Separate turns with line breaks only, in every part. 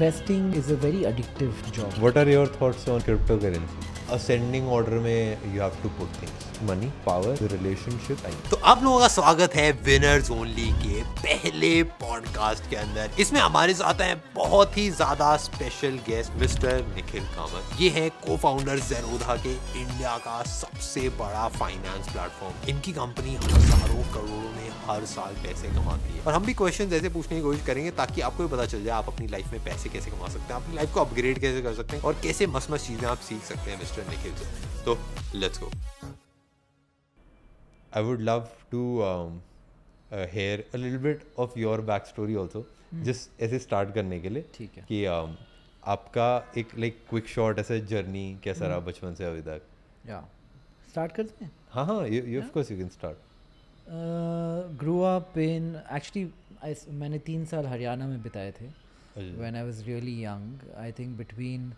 investing is a very addictive job.
What are your thoughts on cryptocurrency? Ascending order में you have to put things. Money, power relationship.
तो आप लोगों का स्वागत है winners only के पहले पॉडकास्ट के अंदर। इसमें हमारे साथ हैं बहुत ही ज़्यादा special guest mister Nikhil Kamath ये है को फाउंडर जेरोधा के इंडिया का सबसे बड़ा फाइनेंस प्लेटफॉर्म इनकी कंपनी हज़ारों करोड़ों में हर साल पैसे कमाती है। और हम भी क्वेश्चन ऐसे पूछने की कोशिश करेंगे ताकि आपको भी पता चल जाए आप अपनी लाइफ में पैसे कैसे कमा सकते हैं अपनी लाइफ को अपग्रेड कैसे कर सकते हैं और कैसे मस्त मस्त चीज़ें आप सीख सकते हैं मिस्टर निखिल से। तो let's go
I would love to hear a little bit of your back story also जिस ऐसे स्टार्ट करने के लिए
ठीक है।
कि um, आपका एक लाइक क्विक शॉर्ट ऐसे जर्नी कैसा रहा hmm. बचपन से अभी तक?
या। स्टार्ट करते हैं?
हाँ हाँ you of you can start
grew up in actually मैंने तीन साल हरियाणा में बिताए थे। When I was really young I think between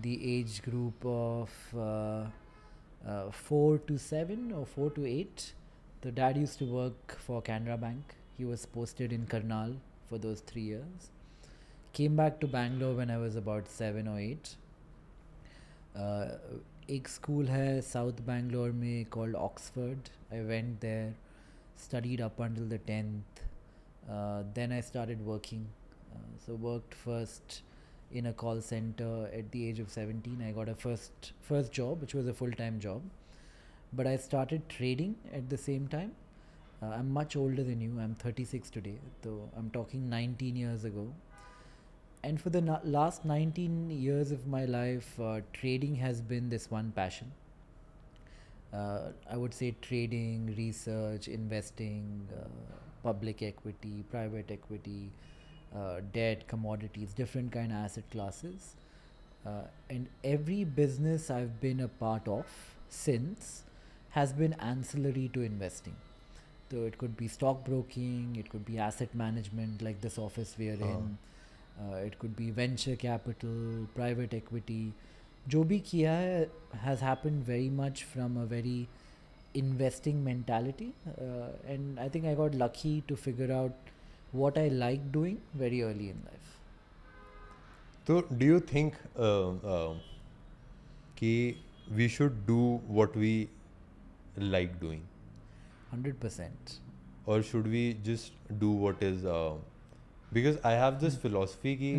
the age group of uh, uh, four to seven or four to eight, the dad used to work for Canara Bank. He was posted in Karnal for those three years. Came back to Bangalore when I was about seven or eight. Uh, एक school है south Bangalore में called Oxford I went there studied up until the 10th. Uh, then I started working. Uh, so worked first in a call center at the age of 17. I got a first first job, which was a full time job. But I started trading at the same time. Uh, I'm much older than you. I'm 36 today, so I'm talking 19 years ago. And for the last 19 years of my life, uh, trading has been this one passion uh, I would say trading, research, investing, uh, public equity, private equity, uh, debt, commodities, different kind of asset classes. Uh, and every business I've been a part of since has been ancillary to investing. So it could be stockbroking, it could be asset management like this office we are
Oh.
in, uh, it could be venture capital, private equity. जो भी किया है has happened very much from a very investing mentality uh, and I think I got lucky to figure out what I like doing very early in life.
तो do you think uh, uh, कि we should do what we like doing
100%.
or should we just do what is uh, because I have this philosophy कि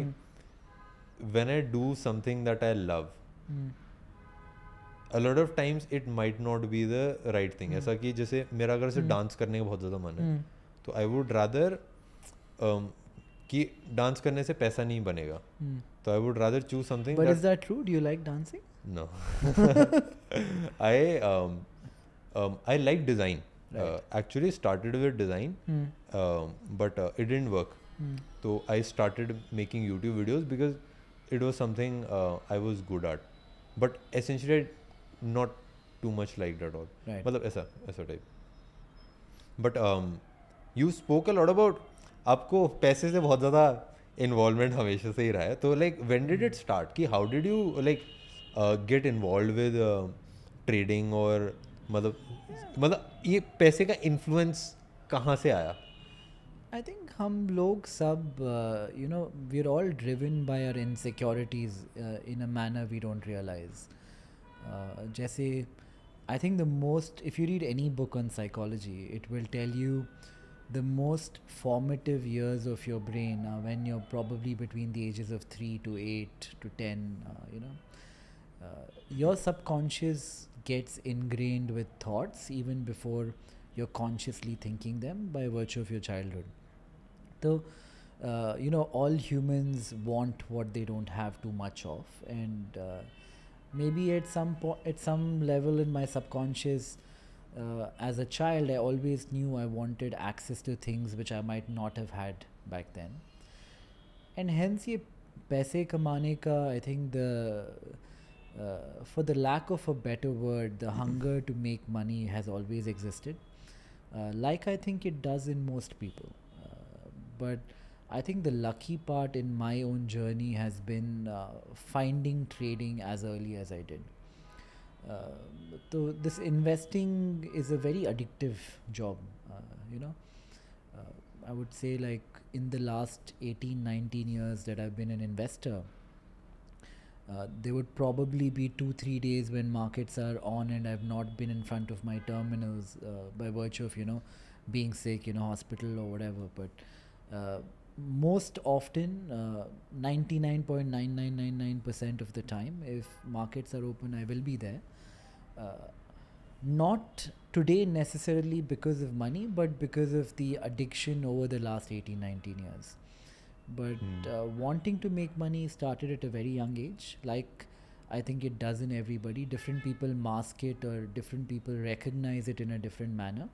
when I do something that I love
Mm.
a lot of times it might not be the right thing ऐसा कि जैसे मेरा अगर से dance करने का बहुत ज़्यादा मन है
Mm.
तो आई वुड रादर कि डांस करने से पैसा नहीं बनेगा। तो I would rather choose something
but is that true do you like dancing
no I I like design actually started with design but it didn't work तो I started making YouTube videos because it was something I was good at but essentially not too much like that all मतलब ऐसा ऐसा type but you spoke a lot about आपको पैसे से बहुत ज़्यादा involvement हमेशा से ही रहा है। तो like when did it start कि how did you like get involved with trading और मतलब मतलब ये पैसे का इन्फ्लुएंस कहाँ से आया?
आई थिंक हम लोग सब you know we are all driven by our insecurities in a manner we don't realise जैसे I think the most if you read any book on psychology it will tell you the most formative years of your brain are when you're probably between the ages of three to eight to ten. Uh, you know, uh, your subconscious gets ingrained with thoughts even before you're consciously thinking them by virtue of your childhood. So, uh, you know, all humans want what they don't have too much of, and uh, maybe at some po- at some level in my subconscious, uh, as a child, I always knew I wanted access to things which I might not have had back then, and hence ये पैसे कमाने का I think the uh, for the lack of a better word, the hunger to make money has always existed, uh, like I think it does in most people. Uh, but I think the lucky part in my own journey has been uh, finding trading as early as I did. Uh, so this investing is a very addictive job, uh, you know. Uh, I would say like in the last 18, 19 years that I've been an investor, uh, there would probably be two, three days when markets are on and I've not been in front of my terminals uh, by virtue of, you know, being sick, you know, hospital or whatever. But uh, most often, uh, 99.9999% of the time, if markets are open, I will be there. Uh, not today necessarily because of money, but because of the addiction over the last 18, 19 years. But
Hmm.
uh, wanting to make money started at a very young age, like I think it does in everybody. Different people mask it, or different people recognize it in a different manner.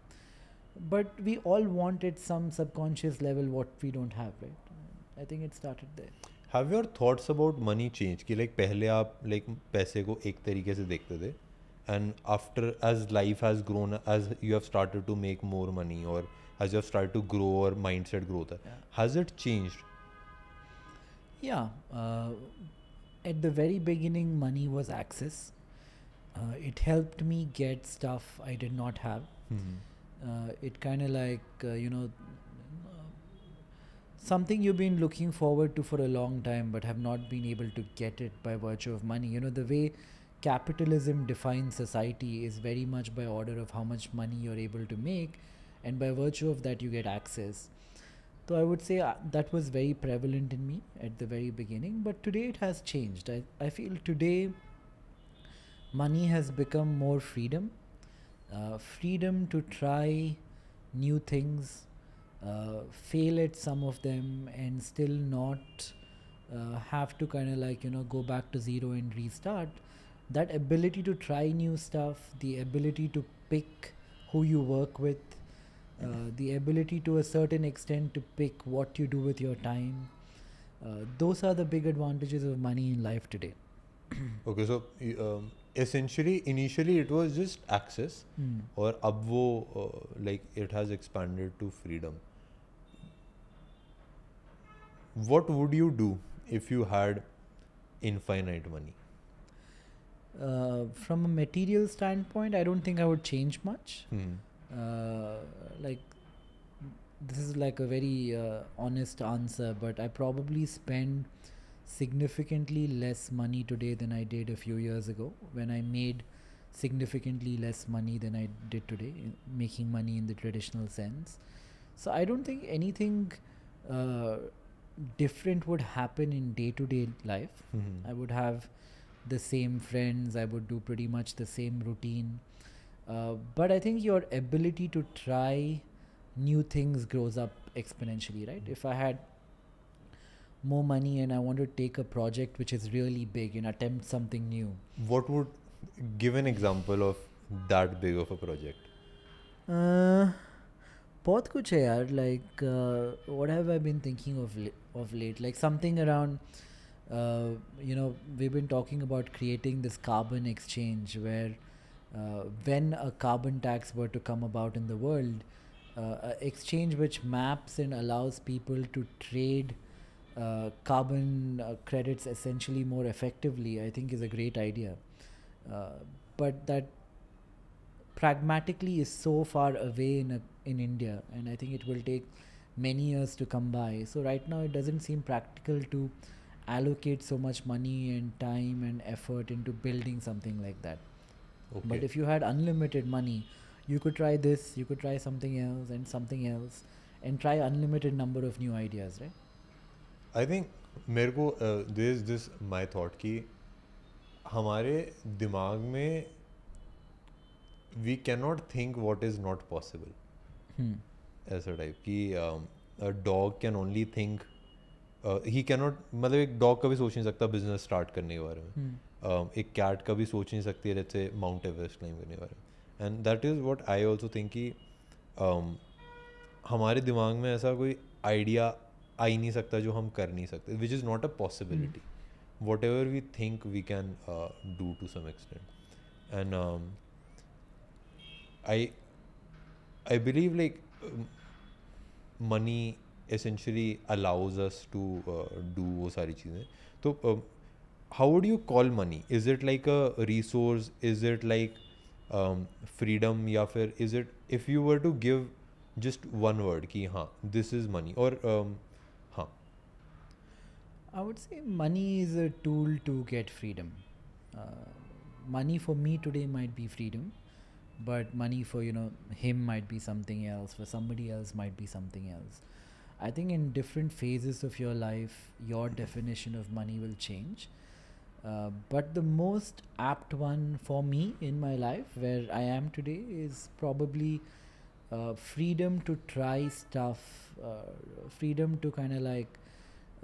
But we all want at some subconscious level what we don't have, right? I think it started there.
Have your thoughts about money change कि like पहले आप like पैसे को एक तरीके से देखते थे and after as life has grown as you have started to make more money or as you have started to grow or mindset growth
yeah.
has it changed
yeah uh, at the very beginning money was access uh, it helped me get stuff i did not have mm-hmm. uh, it kind of like uh, you know uh, something you've been looking forward to for a long time but have not been able to get it by virtue of money you know the way capitalism defines society is very much by order of how much money you're able to make, and by virtue of that, you get access. So I would say uh, that was very prevalent in me at the very beginning, but today it has changed. I, I feel today money has become more freedom, uh, freedom to try new things, uh, fail at some of them, and still not uh, have to kind of like you know go back to zero and restart That ability to try new stuff, the ability to pick who you work with, uh, the ability to a certain extent to pick what you do with your time. Uh, those are the big advantages of money in life today.
Okay so essentially initially it was just access
Hmm.
और अब वो like it has expanded to freedom what would you do if you had infinite money
Uh, from a material standpoint, I don't think I would change much.
hmm.
Uh, like, this is like a very uh, honest answer, but I probably spend significantly less money today than I did a few years ago when I made significantly less money than I did today, making money in the traditional sense. So I don't think anything uh, different would happen in day to day life.
Mhm.
I would have the same friends, I would do pretty much the same routine. Uh, but I think your ability to try new things grows up exponentially, right? If I had more money and I want to take a project which is really big and attempt something new,
what would give an example of that big of a project
Uh, बहुत कुछ है यार like uh, what have I been thinking of la- of late like something around uh, you know we've been talking about creating this carbon exchange where uh, when a carbon tax were to come about in the world uh, exchange which maps and allows people to trade uh, carbon uh, credits essentially more effectively I think is a great idea but that pragmatically is so far away in a, in India, and I think it will take many years to come by. So right now, it doesn't seem practical to allocate so much money and time and effort into building something like that.
okay
But if you had unlimited money, you could try this, you could try something else, and something else, and try unlimited number of new ideas, right?
I think मेरे को this this my thought कि हमारे दिमाग में we can not think what is not possible
Hmm.
ऐसा type कि dog can only think he can not मतलब एक डॉग कभी सोच नहीं सकता बिज़नेस स्टार्ट करने के बारे में।
Hmm.
um, एक कैट कभी सोच नहीं सकती है जैसे माउंट एवरेस्ट क्लाइम करने के बारे में। And that is what I also think कि um, हमारे दिमाग में ऐसा कोई आइडिया आ ही नहीं सकता जो हम कर नहीं सकते which is not a possibility whatever we think we can do to some extent and I I believe like money essentially allows us to uh, do वो सारी चीज़ें तो um, how would you call money is it like a resource is it like um, freedom या फिर is it if you were to give just one word ki हाँ this is money or um, हाँ
I would say money is a tool to get freedom. Uh, money for me today might be freedom, but money for you know him might be something else. For somebody else might be something else. I think in different phases of your life, your definition of money will change. Uh, but the most apt one for me in my life, where I am today, is probably uh, freedom to try stuff, uh, freedom to kind of like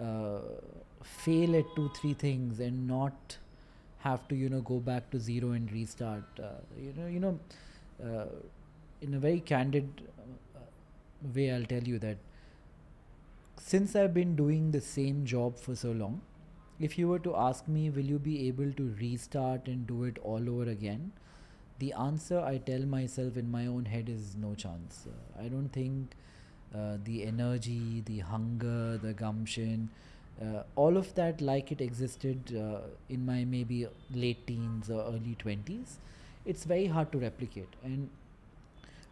uh, fail at two, three things and not have to, you know, go back to zero and restart. Uh, you know, you know, uh, in a very candid way, I'll tell you that since I've been doing the same job for so long, if you were to ask me, will you be able to restart and do it all over again? The answer I tell myself in my own head is no chance. I don't think uh, the energy, the hunger, the gumption, uh, all of that, like it existed uh, in my maybe late teens or early 20s, it's very hard to replicate. And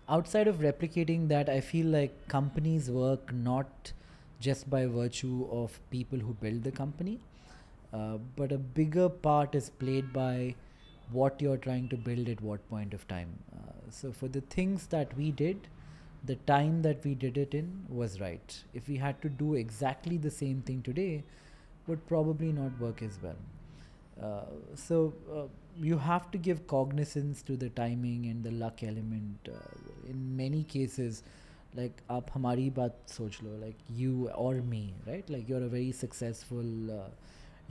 outside of replicating that, I feel like companies work not just by virtue of people who build the company, uh, but a bigger part is played by what you're trying to build at what point of time. Uh, so, for the things that we did, the time that we did it in was right. If we had to do exactly the same thing today, would probably not work as well. Uh, so uh, you have to give cognizance to the timing and the luck element. Uh, in many cases, like आप हमारी बात सोच लो like you or me right like you're a very successful uh,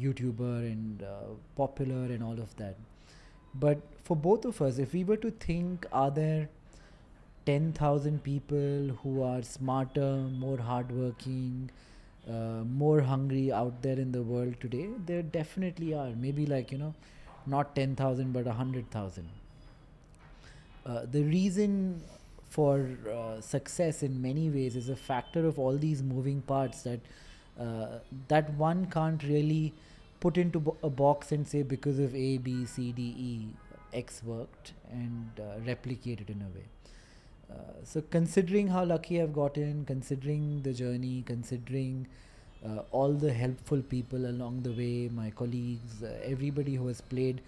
YouTuber and uh, popular and all of that but for both of us if we were to think are there 10,000 people who are smarter more hardworking uh, more hungry out there in the world today there definitely are maybe like you know not 10,000 but 100,000 uh, the reason for uh, success in many ways is a factor of all these moving parts that uh, that one can't really put into bo- a box and say because of A, B, C, D, E, X worked and uh, replicate it in a way. Uh, so considering how lucky I've gotten, considering the journey, considering uh, all the helpful people along the way, my colleagues, uh, everybody who has played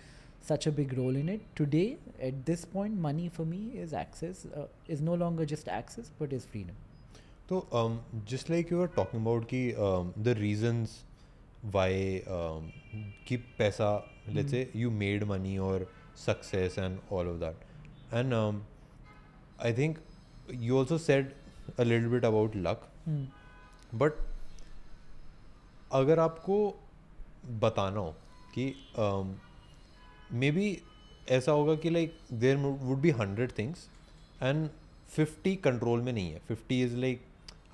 such a big role in it. Today, at this point, money for me is access, uh, is no longer just access, but is freedom.
So, um, just like you were talking about ki, um, the reasons why um, ki paisa, let's say you made money or success and all of that. And um, I think you also said a little bit about luck. But अगर आपको बताना हो कि may be ऐसा होगा कि like there would be hundred things and fifty control में नहीं है। फिफ्टी इज़ लाइक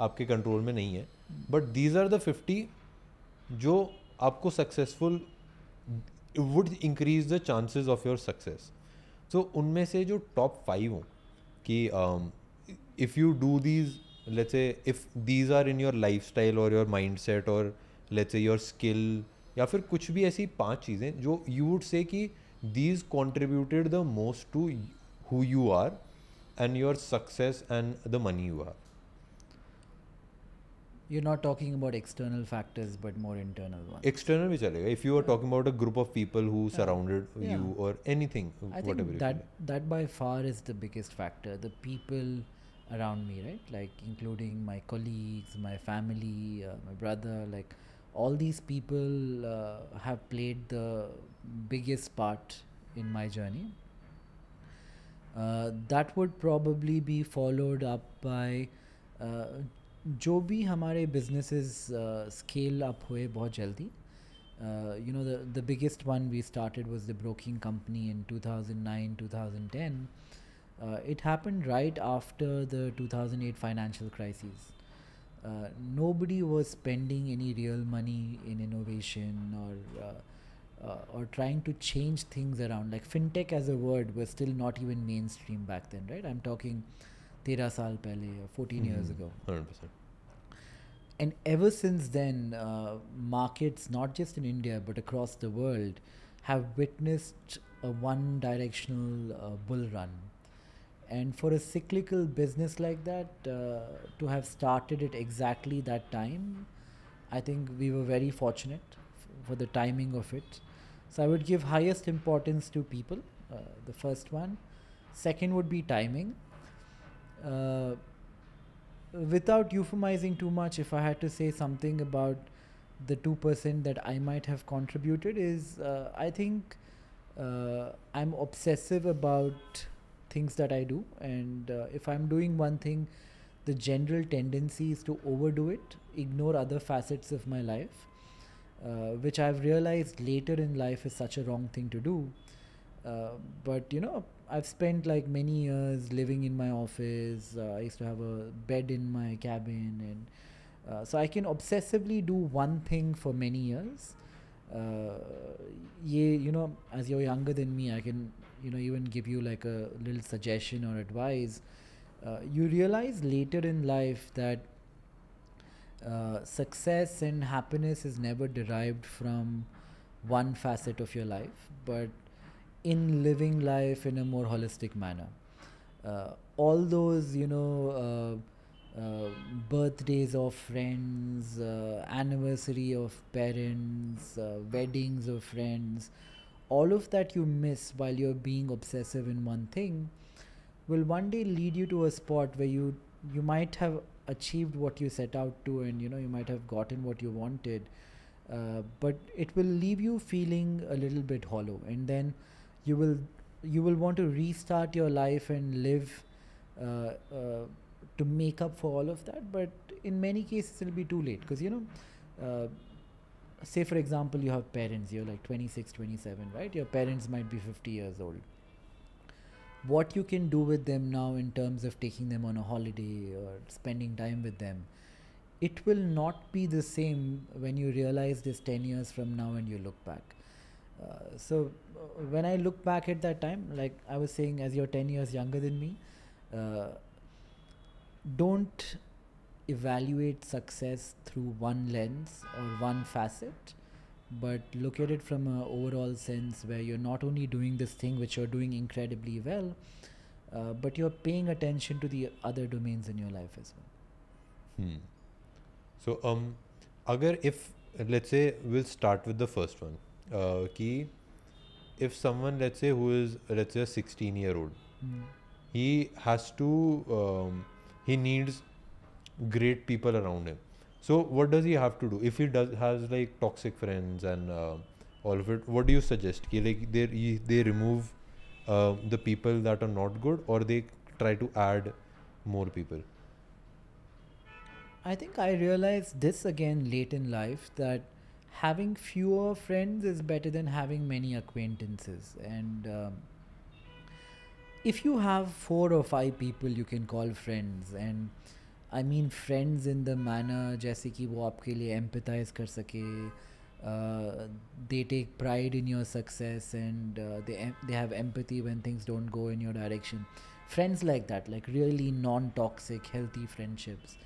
आपके कंट्रोल में नहीं है। But these are the fifty जो आपको successful would increase the chances of your success so उनमें से जो टॉप फाइव हों कि if you do these let's say, if these are in your lifestyle or your mindset or, let's say your skill या फिर कुछ भी ऐसी पाँच चीज़ें जो यू वुड से कि these contributed the most to who you are and your success and the money you are.
You're not talking about external factors but more internal ones.
External bhi chalega if you are talking about a group of people who surrounded
yeah.
you or anything
I whatever think that that by far is the biggest factor the people around me right? Like including my colleagues my family uh, my brother like all these people uh, have played the biggest part in my journey. Uh, that would probably be followed up by uh, जो भी हमारे businesses uh, scale up हुए बहुत जल्दी uh, you know the the biggest one we started was the broking company in 2009 2010 uh, it happened right after the 2008 financial crisis uh, nobody was spending any real money in innovation or uh, uh, or trying to change things around. Like fintech as a word was still not even mainstream back then, right? I'm talking 13 saal pehle, 14 mm-hmm. years ago.
100%.
And ever since then, uh, markets, not just in India, but across the world, have witnessed a one directional uh, bull run and for a cyclical business like that, uh, to have started it exactly that time, I think we were very fortunate for the timing of it. So I would give highest importance to people, uh, the first one second would be timing. Uh, without euphemizing too much, if I had to say something about the 2% that I might have contributed, is uh, I think uh, I'm obsessive about things that I do. And uh, if I'm doing one thing, the general tendency is to overdo it, ignore other facets of my life, uh, which I've realized later in life is such a wrong thing to do. Uh, but you know, I've spent like many years living in my office. Uh, I used to have a bed in my cabin, and uh, so I can obsessively do one thing for many years. Uh, ye, you know, as you're younger than me, I can you know even give you like a little suggestion or advice. Uh, you realize later in life that uh, success and happiness is never derived from one facet of your life, but in living life in a more holistic manner. Uh, all those, you know, uh, uh, birthdays of friends, uh, anniversary of parents, weddings of friends, all of that you miss while you're being obsessive in one thing will one day lead you to a spot where you you might have achieved what you set out to and you know you might have gotten what you wanted uh, but it will leave you feeling a little bit hollow and then you will you will want to restart your life and live uh, uh, to make up for all of that but in many cases it'll be too late because you know uh, say for example you have parents you're like 26 27 right? Your parents might be 50 years old. What you can do with them now in terms of taking them on a holiday or spending time with them it will not be the same when you realize this 10 years from now and you look back. Uh, so uh, when i look back at that time like i was saying as you're 10 years younger than me uh, don't evaluate success through one lens or one facet but look at it from an overall sense where you're not only doing this thing which you're doing incredibly well uh, but you're paying attention to the other domains in your life as well
hmm. so um agar if let's say we'll start with the first one uh, ki if someone let's say who is let's say a 16 year old hmm. he has to um, he needs great people around him. So what does he have to do if he does has like toxic friends and uh, all of it? What do you suggest? कि like they they remove uh, the people that are not good or they try to add more people.
I think I realized this again late in life that having fewer friends is better than having many acquaintances. And um, if you have four or five people you can call friends, and I mean friends in the manner जैसे कि वो आपके लिए empathize कर सके, uh, they take pride in your success and uh, they em- they have empathy when things don't go in your direction. Friends like that, like really non-toxic, healthy friendships.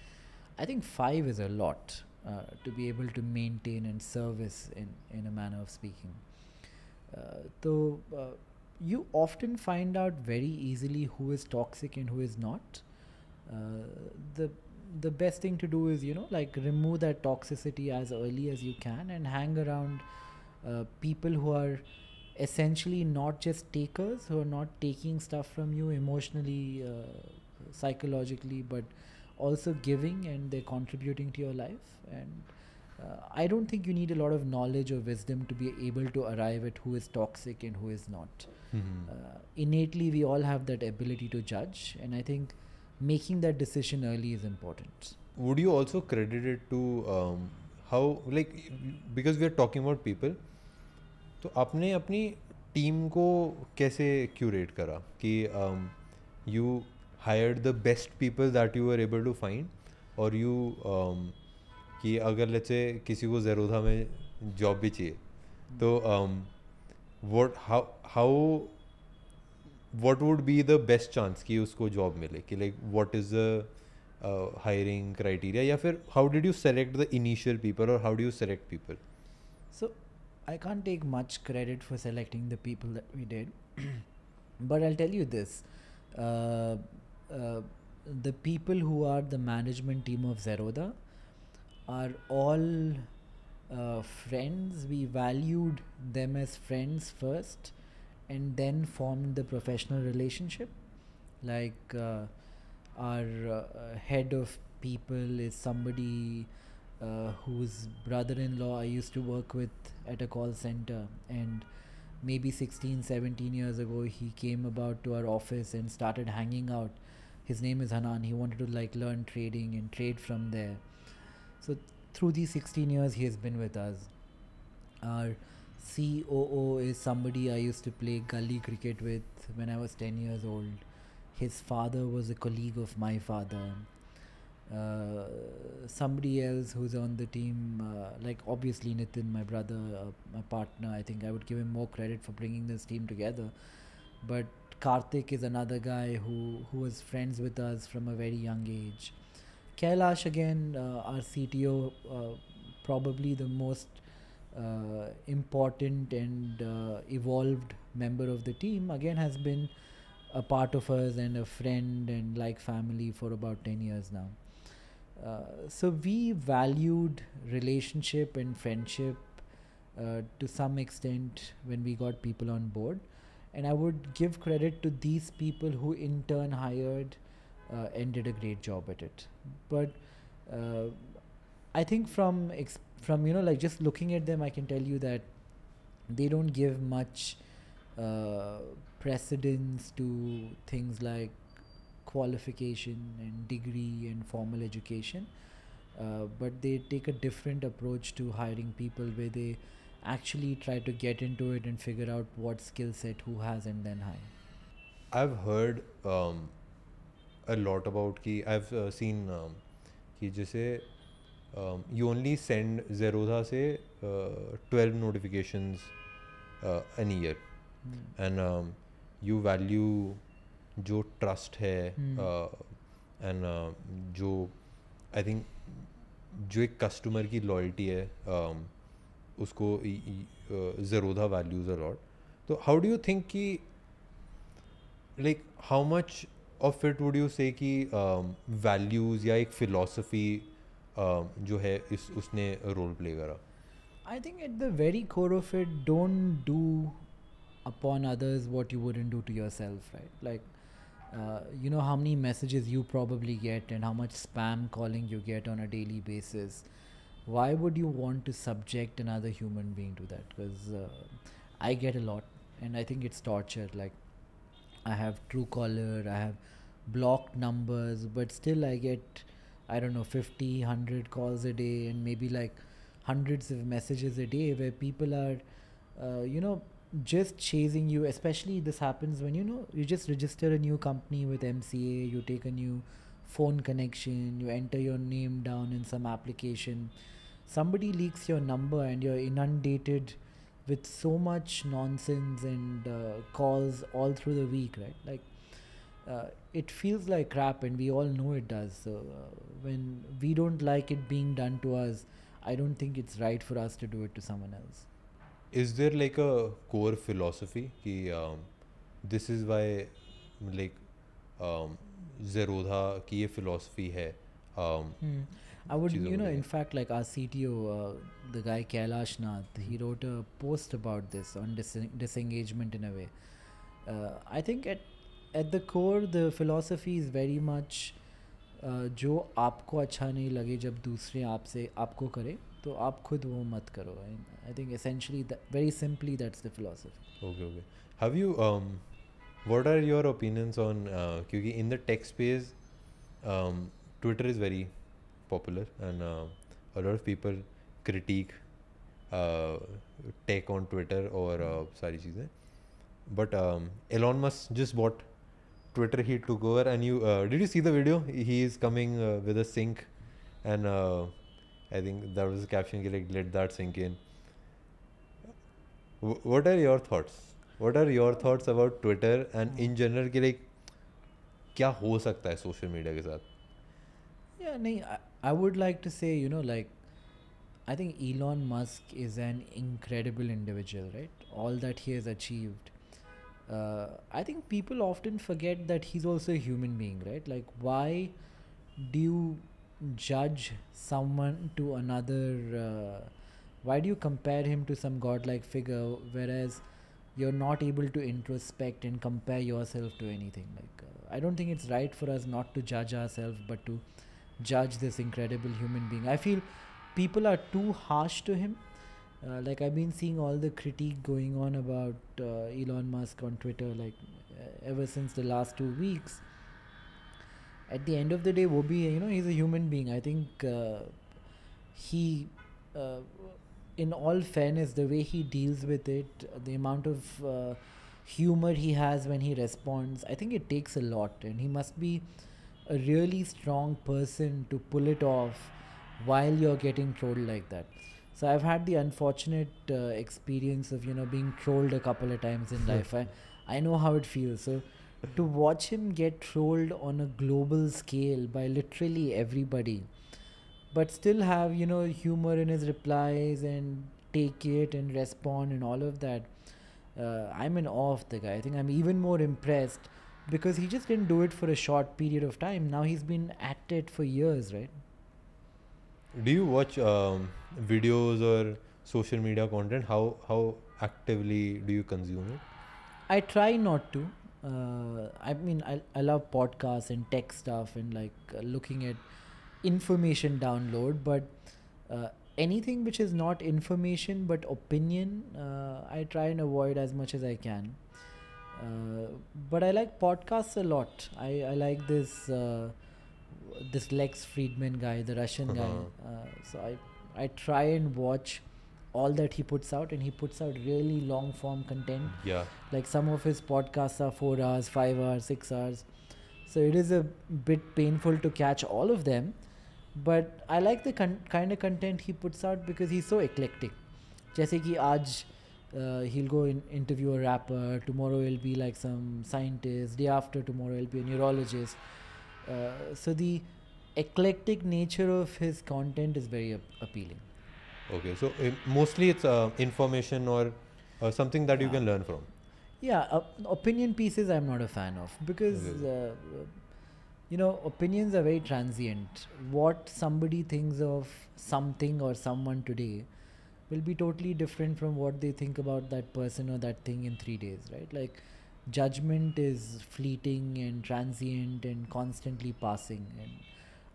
I think five is a lot uh, to be able to maintain and service in, in a manner of speaking. Uh, though uh, you often find out very easily who the the best thing to do is you know like remove that toxicity as early as you can and hang around uh, people who are essentially not just takers who are not taking stuff from you emotionally uh, psychologically but also giving and they're contributing to your life. And uh, i don't think you need a lot of knowledge or wisdom to be able to arrive at who is toxic and who is not.
Mhm.
uh, innately we all have that ability to judge. And i think making that decision early is important
would you also credit it to um, how like because we are talking about people तो आपने अपनी team को कैसे curate करा कि you hired the best people that you are able to find और you कि अगर से किसी को ज़ेरोधा में जॉब भी चाहिए तो what how how what would be the best chance कि उसको जॉब मिले? कि like what is a hiring criteria या फिर how did you select the initial people और how do you select people
so I can't take much credit for selecting the people that we did but I tell you this the people who are the management team of Zerodha are all friends we valued them as friends first and then formed the professional relationship. Like uh, our uh, head of people is somebody uh, whose brother-in-law I used to work with at a call center. And maybe 16 17 years ago he came about to our office and started hanging out. His name is hanan. He wanted to like learn trading and trade from there. So through these 16 years he has been with us. Our COO is somebody I used to play gully cricket with when I was 10 years old. His father was a colleague of my father. Uh, somebody else who's on the team, uh, like obviously Nithin, my brother, uh, my partner, I think I would give him more credit for bringing this team together. But Karthik is another guy who, who was friends with us from a very young age. Kailash, again, uh, our CTO, uh, probably the most uh, important and uh, evolved member of the team, again, has been a part of us and a friend and like family for about 10 years now. Uh, so we valued relationship and friendship uh, to some extent when we got people on board and i would give credit to these people who in turn hired uh, and did a great job at it but uh, i think from ex- from you know like just looking at them i can tell you that they don't give much uh, precedence to things like qualification and degree and formal education. Uh, but they take a different approach to hiring people where they actually try to get into it and figure out what skill set who has and then hire.
I've heard um, a lot about ki i've uh, seen um, ki say you only send Zerodha से twelve notifications an year and you value जो trust है
hmm.
And जो I think जो एक customer की loyalty है उसको Zerodha values a lot तो हाउ डू यू थिंक कि like how much of it would you say कि वैल्यूज़ या एक philosophy जो है इस उसने role play करा
I think at the very core of it, don't do upon others what you wouldn't do to yourself, right? Like, uh, you know how many messages you probably get and how much spam calling you get on a daily basis. Why would you want to subject another human being to that? Because uh, I get a lot, and I think it's torture. Like, I have Truecaller, I have blocked numbers, but still I get, I don't know, 50, 100 calls a day, and maybe like hundreds of messages a day where people are, uh, you know, just chasing you. Especially this happens when you know you just register a new company with MCA, you take a new phone connection, you enter your name down in some application. Somebody leaks your number, and you're inundated with so much nonsense and uh, calls all through the week, right? Like, uh, it feels like crap and we all know it does so uh, when we don't like it being done to us i don't think it's right for us to do it to someone else
is there like a core philosophy ki um, this is why like um, zerodha ki ye philosophy hai um, hmm.
I would, you know, in fact, like our CTO, uh, the guy Kailash Nadh, he wrote a post about this on dis- disengagement in a way. Uh, I think at at the core the philosophy is very much जो आपको अच्छा नहीं लगे जब दूसरे आपसे आपको करे तो आप खुद वो मत करो. I think essentially very simply that's the philosophy
okay okay have you what are your opinions on क्योंकि in the tech's space Twitter is very popular and of people critic take on Twitter और सारी चीज़ें. But Elon Musk जिस what Twitter he took over and you uh, did you see the video he is coming uh, with a sink and uh, I think that was the caption कि like let that sink in Wh- what are your thoughts what are your thoughts about Twitter and in general कि like क्या हो सकता है social media के साथ
Yeah, nahin, I, I would like to say, you know, like, I think Elon Musk is an incredible individual, right? All that he has achieved. uh, I think people often forget that he's also a human being, right? Like, why do you judge someone to another? Uh, why do you compare him to some godlike figure, whereas you're not able to introspect and compare yourself to anything? Like, uh, I don't think it's right for us not to judge ourselves, but to judge this incredible human being. I feel people are too harsh to him. Uh, like I've been seeing all the critique going on about uh, Elon Musk on Twitter, like uh, ever since the last two weeks. At the end of the day, Wobby, you know, he's a human being. I think uh, he, in all fairness, the way he deals with it, the amount of humor he has when he responds, I think it takes a lot, and he must be a really strong person to pull it off while you're getting trolled like that. So I've had the unfortunate uh, experience of you know being trolled a couple of times in life. I I know how it feels. So to watch him get trolled on a global scale by literally everybody, but still have you know humor in his replies and take it and respond and all of that. Uh, I'm in awe of the guy. I think I'm even more impressed because he just didn't do it for a short period of time. Now he's been at it for years, right?
Do you watch um, videos or social media content? How how actively do you consume it?
I try not to. Uh, I mean, I, I love podcasts and tech stuff and like uh, looking at information download, but uh, anything which is not information but opinion, uh, I try and avoid as much as I can. Uh, but I like podcasts a lot. I, I like this uh, this Lex Fridman guy, the Russian
uh-huh.
guy. Uh, so I I try and watch all that he puts out, and he puts out really long form content.
Yeah.
Like some of his podcasts are four hours, five hours, six hours. So it is a bit painful to catch all of them, but I like the con- kind of content he puts out because he's so eclectic. Jesse कि आज uh, he'll go interview a rapper. Tomorrow he'll be like some scientist. Day after tomorrow he'll be a neurologist. Uh, so the eclectic nature of his content is very ap- appealing.
Okay. So uh, mostly it's uh, information or uh, something that you can learn from.
Yeah, uh, opinion pieces I'm not a fan of because uh, you know opinions are very transient. What somebody thinks of something or someone today will be totally different from what they think about that person or that thing in three days, right? Like judgment is fleeting and transient and constantly passing, and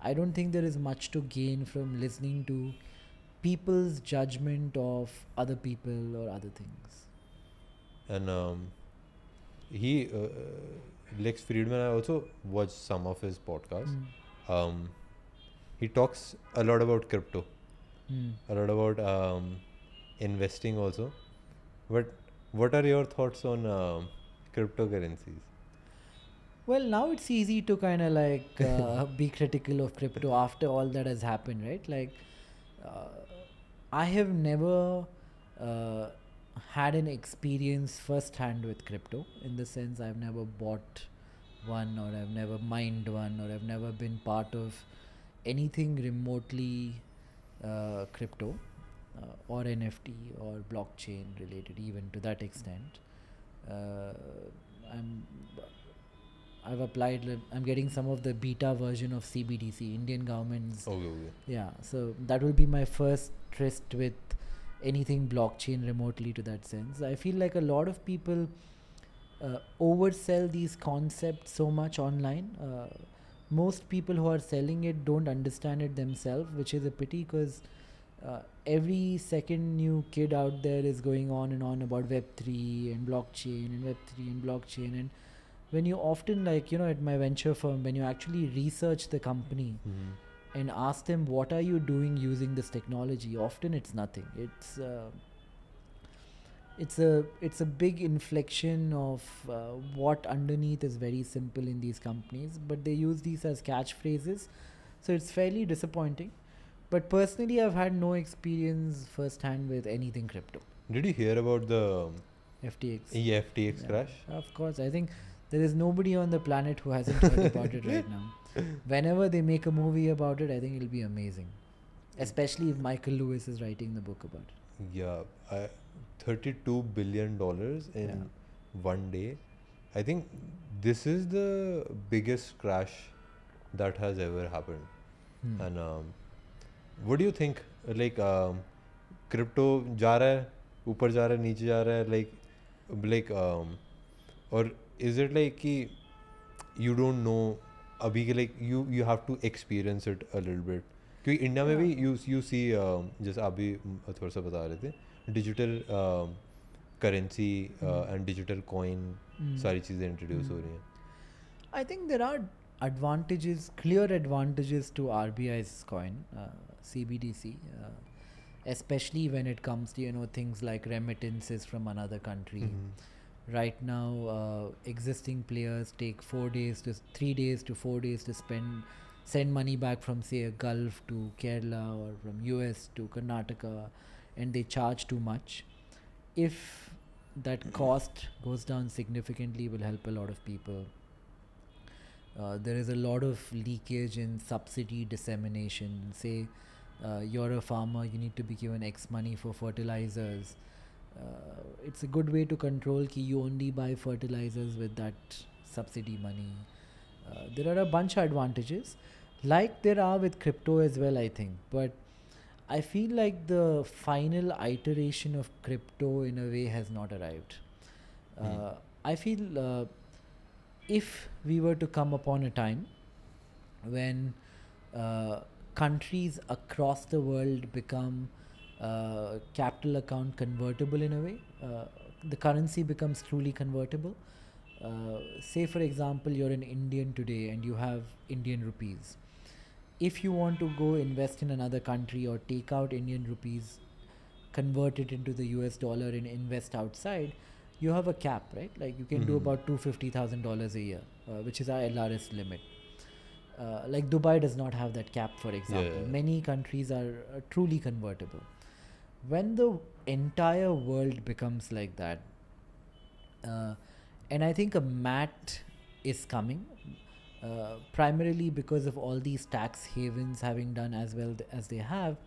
I don't think there is much to gain from listening to people's judgment of other people or other things.
And um, he, uh, Lex Fridman, I also watched some of his podcasts.
Mm.
Um, he talks a lot about crypto,
Mm.
a lot about um, investing also. But what are your thoughts on um, cryptocurrencies?
Well, now it's easy to kind of like uh, be critical of crypto after all that has happened, right? Like, uh, I have never uh, had an experience firsthand with crypto in the sense I've never bought one or I've never mined one or I've never been part of anything remotely uh, crypto uh, or NFT or blockchain related, even to that extent. Uh, I'm I've applied. li- I'm getting some of the beta version of CBDC, Indian government's.
Okay, okay.
Yeah, so that will be my first tryst with anything blockchain remotely to that sense. I feel like a lot of people uh, oversell these concepts so much online. Uh, most people who are selling it don't understand it themselves, which is a pity because uh, every second new kid out there is going on and on about Web3 and blockchain and Web3 and blockchain. And when you often, like, you know, at my venture firm, when you actually research the company,
Mhm.
and ask them what are you doing using this technology often it's nothing it's uh, it's a it's a big inflection of uh, what underneath is very simple in these companies but they use these as catchphrases so it's fairly disappointing but personally i've had no experience firsthand with anything crypto
Did you hear about the
ftx
E FTX
Yeah,
crash?
Of course, I think there is nobody on the planet who hasn't heard about it right now. Whenever they make a movie about it, I think it'll be amazing. Especially if Michael Lewis is writing the book about it.
Yeah, I, thirty-two billion dollars in
Yeah.
one day. I think this is the biggest crash that has ever happened.
Hmm.
And um, what do think like crypto जा रहा है ऊपर जा रहा है नीचे जा रहा है लाइक लाइक um, और इज़ इट लाइक कि यू डोंट नो अभी के like you you have to experience it a little bit क्योंकि इंडिया में भी यू यू सी जैसे आप भी थोड़ा सा बता रहे थे digital currency and digital
coin
सारी चीज़ें इंट्रोड्यूस हो रही हैं।
I think there are advantages clear advantages to R B I coin CBDC, uh, especially when it comes to you know things like remittances from another country.
Mhm.
Right now, uh, existing players take four days to three days to four days to spend send money back from say a Gulf to Kerala or from US to Karnataka, and they charge too much. If that cost goes down significantly, will help a lot of people. Uh, there is a lot of leakage in subsidy dissemination. Say uh, you're a farmer, you need to be given X money for fertilizers. Uh, it's a good way to control ki you only buy fertilizers with that subsidy money. Uh, there are a bunch of advantages, like there are with crypto as well, I think. But I feel like the final iteration of crypto in a way has not arrived. Uh, I feel uh, if we were to come upon a time when uh, countries across the world become uh, capital account convertible in a way, uh, the currency becomes truly convertible. Uh, say, for example, you're an Indian today and you have Indian rupees. If you want to go invest in another country or take out Indian rupees, convert it into the US dollar and invest outside, you have a cap, right? Like you can do
Mhm.
about two fifty thousand dollars a year, uh, which is our LRS limit. Uh, like Dubai does not have that cap, for example.
yeah.
Many countries are uh, truly convertible. When the entire world becomes like that, uh, and I think a mat is coming, uh, primarily because of all these tax havens having done as well th- as they have.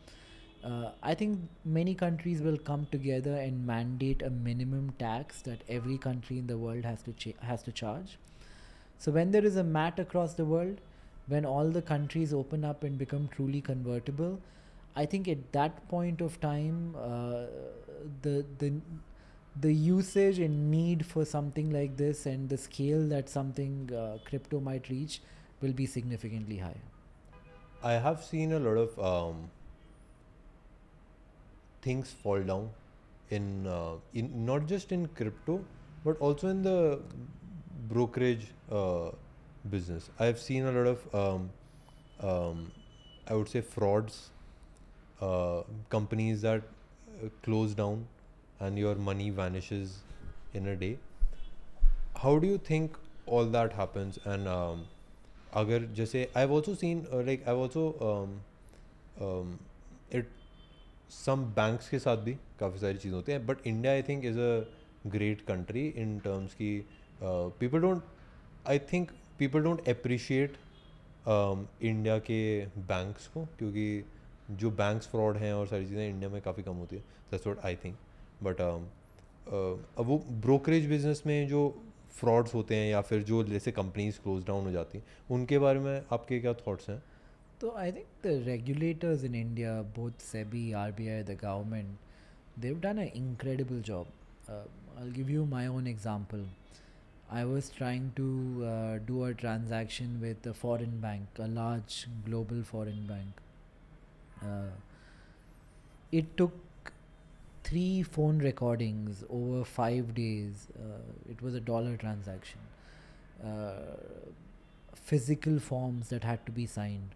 Uh, I think many countries will come together and mandate a minimum tax that every country in the world has to cha- has to charge. So when there is a mat across the world, when all the countries open up and become truly convertible, I think at that point of time, uh, the the the usage and need for something like this and the scale that something uh, crypto might reach will be significantly higher.
I have seen a lot of um, things fall down in uh, in not just in crypto but also in the brokerage uh, business. I've seen a lot of um, um, I would say frauds, uh, companies that uh, close down and your money vanishes in a day. How do you think all that happens and um, अगर जैसे I also seen like I also it some banks के साथ भी काफ़ी सारी चीज़ें होती हैं but India I think is a great country in terms की people don't I think people don't appreciate India के बैंक्स को क्योंकि जो बैंक्स फ्रॉड हैं और सारी चीज़ें इंडिया में काफ़ी कम होती है। That's what I think but अब वो ब्रोकरेज बिज़नेस में जो फ्रॉड्स होते हैं या फिर जो जैसे कंपनीज़ क्लोज डाउन हो जाती हैं उनके बारे में आपके क्या थॉट्स हैं?
So I think the regulators in India, both SEBI, be the government, they've done an incredible incredible job I'll give you my own example. I was trying to uh, do a transaction with a foreign bank, a large global foreign bank. Uh, it took three phone recordings over five days. Uh, it was a dollar transaction. Uh, physical forms that had to be signed.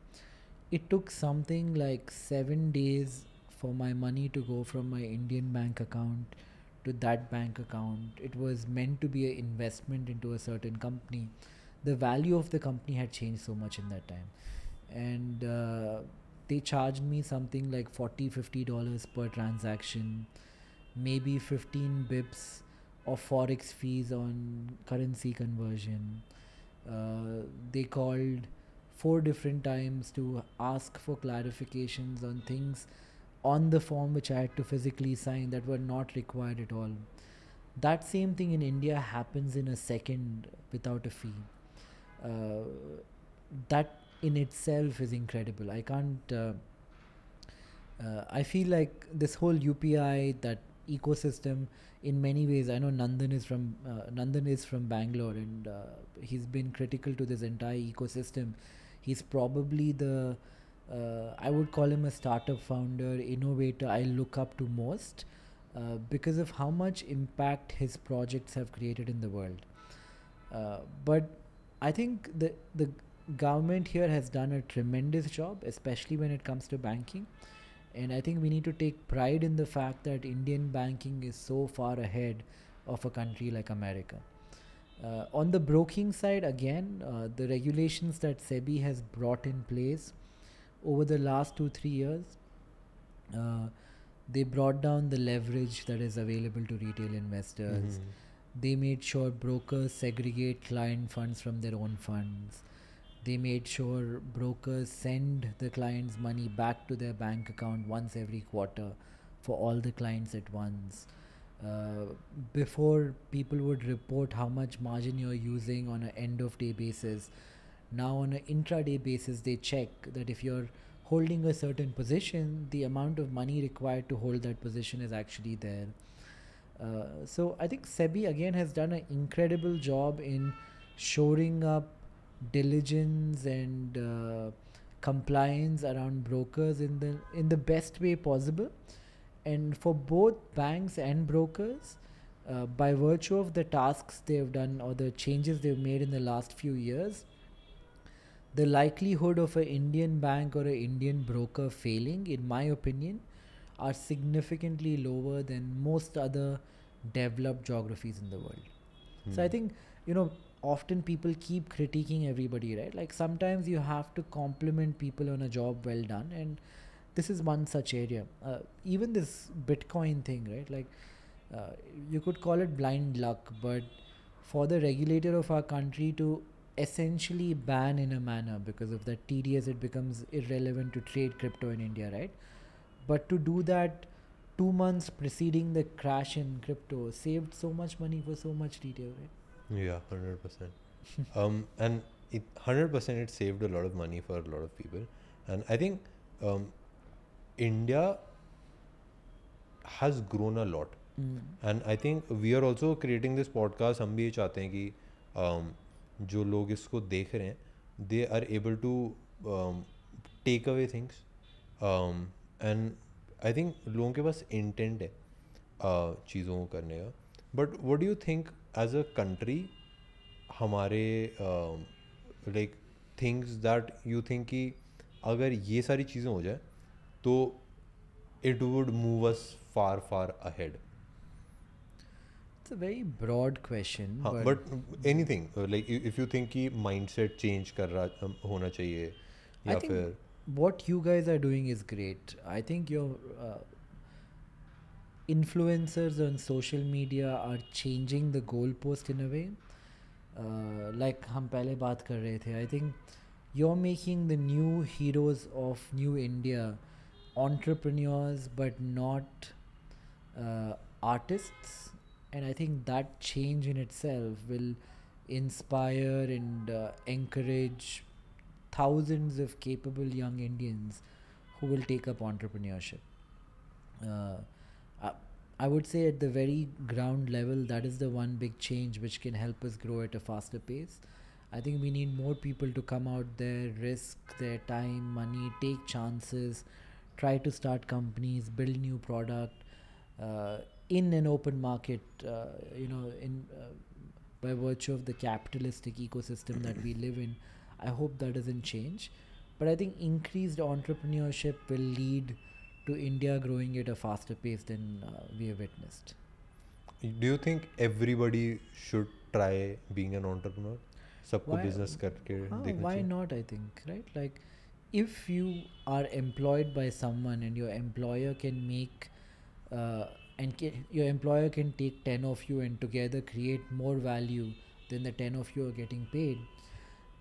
It took something like seven days for my money to go from my Indian bank account to that bank account. It was meant to be an investment into a certain company. The value of the company had changed so much in that time. And uh, they charged me something like 40 50 dollars per transaction maybe 15 bips of forex fees on currency conversion uh, they called four different times to ask for clarifications on things on the form which I had to physically sign that were not required at all. that same thing in India happens in a second without a fee. Uh, that in itself is incredible. I can't. Uh, uh, I feel like this whole UPI, that ecosystem, in many ways, I know Nandan is from uh, Nandan is from Bangalore, and uh, he's been critical to this entire ecosystem. He's probably the uh, I would call him a startup founder, innovator. I look up to most uh, because of how much impact his projects have created in the world. Uh, but I think the the government here has done a tremendous job, especially when it comes to banking. And I think we need to take pride in the fact that Indian banking is so far ahead of a country like America. Uh, on the broking side, again, uh, the regulations that SEBI has brought in place over the last two, three years, uh, they brought down the leverage that is available to retail investors.
Mhm.
They made sure brokers segregate client funds from their own funds. They made sure brokers send the client's money back to their bank account once every quarter for all the clients at once. Uh, before people would report how much margin you're using on an end of day basis, now on an intraday basis they check that if you're holding a certain position, the amount of money required to hold that position is actually there. Uh, so I think SEBI again has done an incredible job in shoring up diligence and uh, compliance around brokers in the in the best way possible. And for both banks and brokers, uh, by virtue of the tasks they've done or the changes they've made in the last few years, the likelihood of an Indian bank or an Indian broker failing, in my opinion, are significantly lower than most other developed geographies in the world. So I
Hmm.
think you know often people keep critiquing everybody, right? Like sometimes you have to compliment people on a job well done, and this is one such area. Uh, even this Bitcoin thing, right? Like uh, you could call it blind luck, but for the regulator of our country to essentially ban in a manner because of that tedious, it becomes irrelevant to trade crypto in India, right? But to do that two months preceding the crash in crypto saved so much money for so much retail, right?
Yeah, hundred percent. Um, and it hundred percent it saved a lot of money for a lot of people, and I think um, India has grown a lot.
Mm.
And I think we are also creating this podcast हम भी ये चाहते हैं कि um, जो लोग इसको देख रहे हैं they are able to take away things and I think लोगों के पास इंटेंट है uh, चीज़ों को करने का। But what you think as a country हमारे like things that you think कि अगर ये सारी चीज़ें हो जाए तो it would move us far far ahead
It's a very broad question.
हाँ
but
but anything like if you think कि माइंडसेट चेंज कर रहा um, होना चाहिए
I
या
think
फिर
what you guys are doing is great. I think your uh, influencers on social media are changing the goalpost in a way. Uh, like हम पहले बात कर रहे थे. I think you're making the new heroes of new India entrepreneurs but not uh, artists and i think that change in itself will inspire and uh, encourage thousands of capable young indians who will take up entrepreneurship. Uh, I, I would say at the very ground level that is the one big change which can help us grow at a faster pace. I think we need more people to come out there risk their time money take chances try to start companies build new product uh, in an open market uh, you know in uh, by virtue of the capitalistic ecosystem that we live in i hope that doesn't change but i think increased entrepreneurship will lead to india growing at a faster pace than uh, we have witnessed
do you think everybody should try being an entrepreneur सबको
Why-
business करके
Ah,
देखना
why
चाहिए
not i think right like if you are employed by someone and your employer can make uh, and your employer can take 10 of you and together create more value than the 10 of you are getting paid.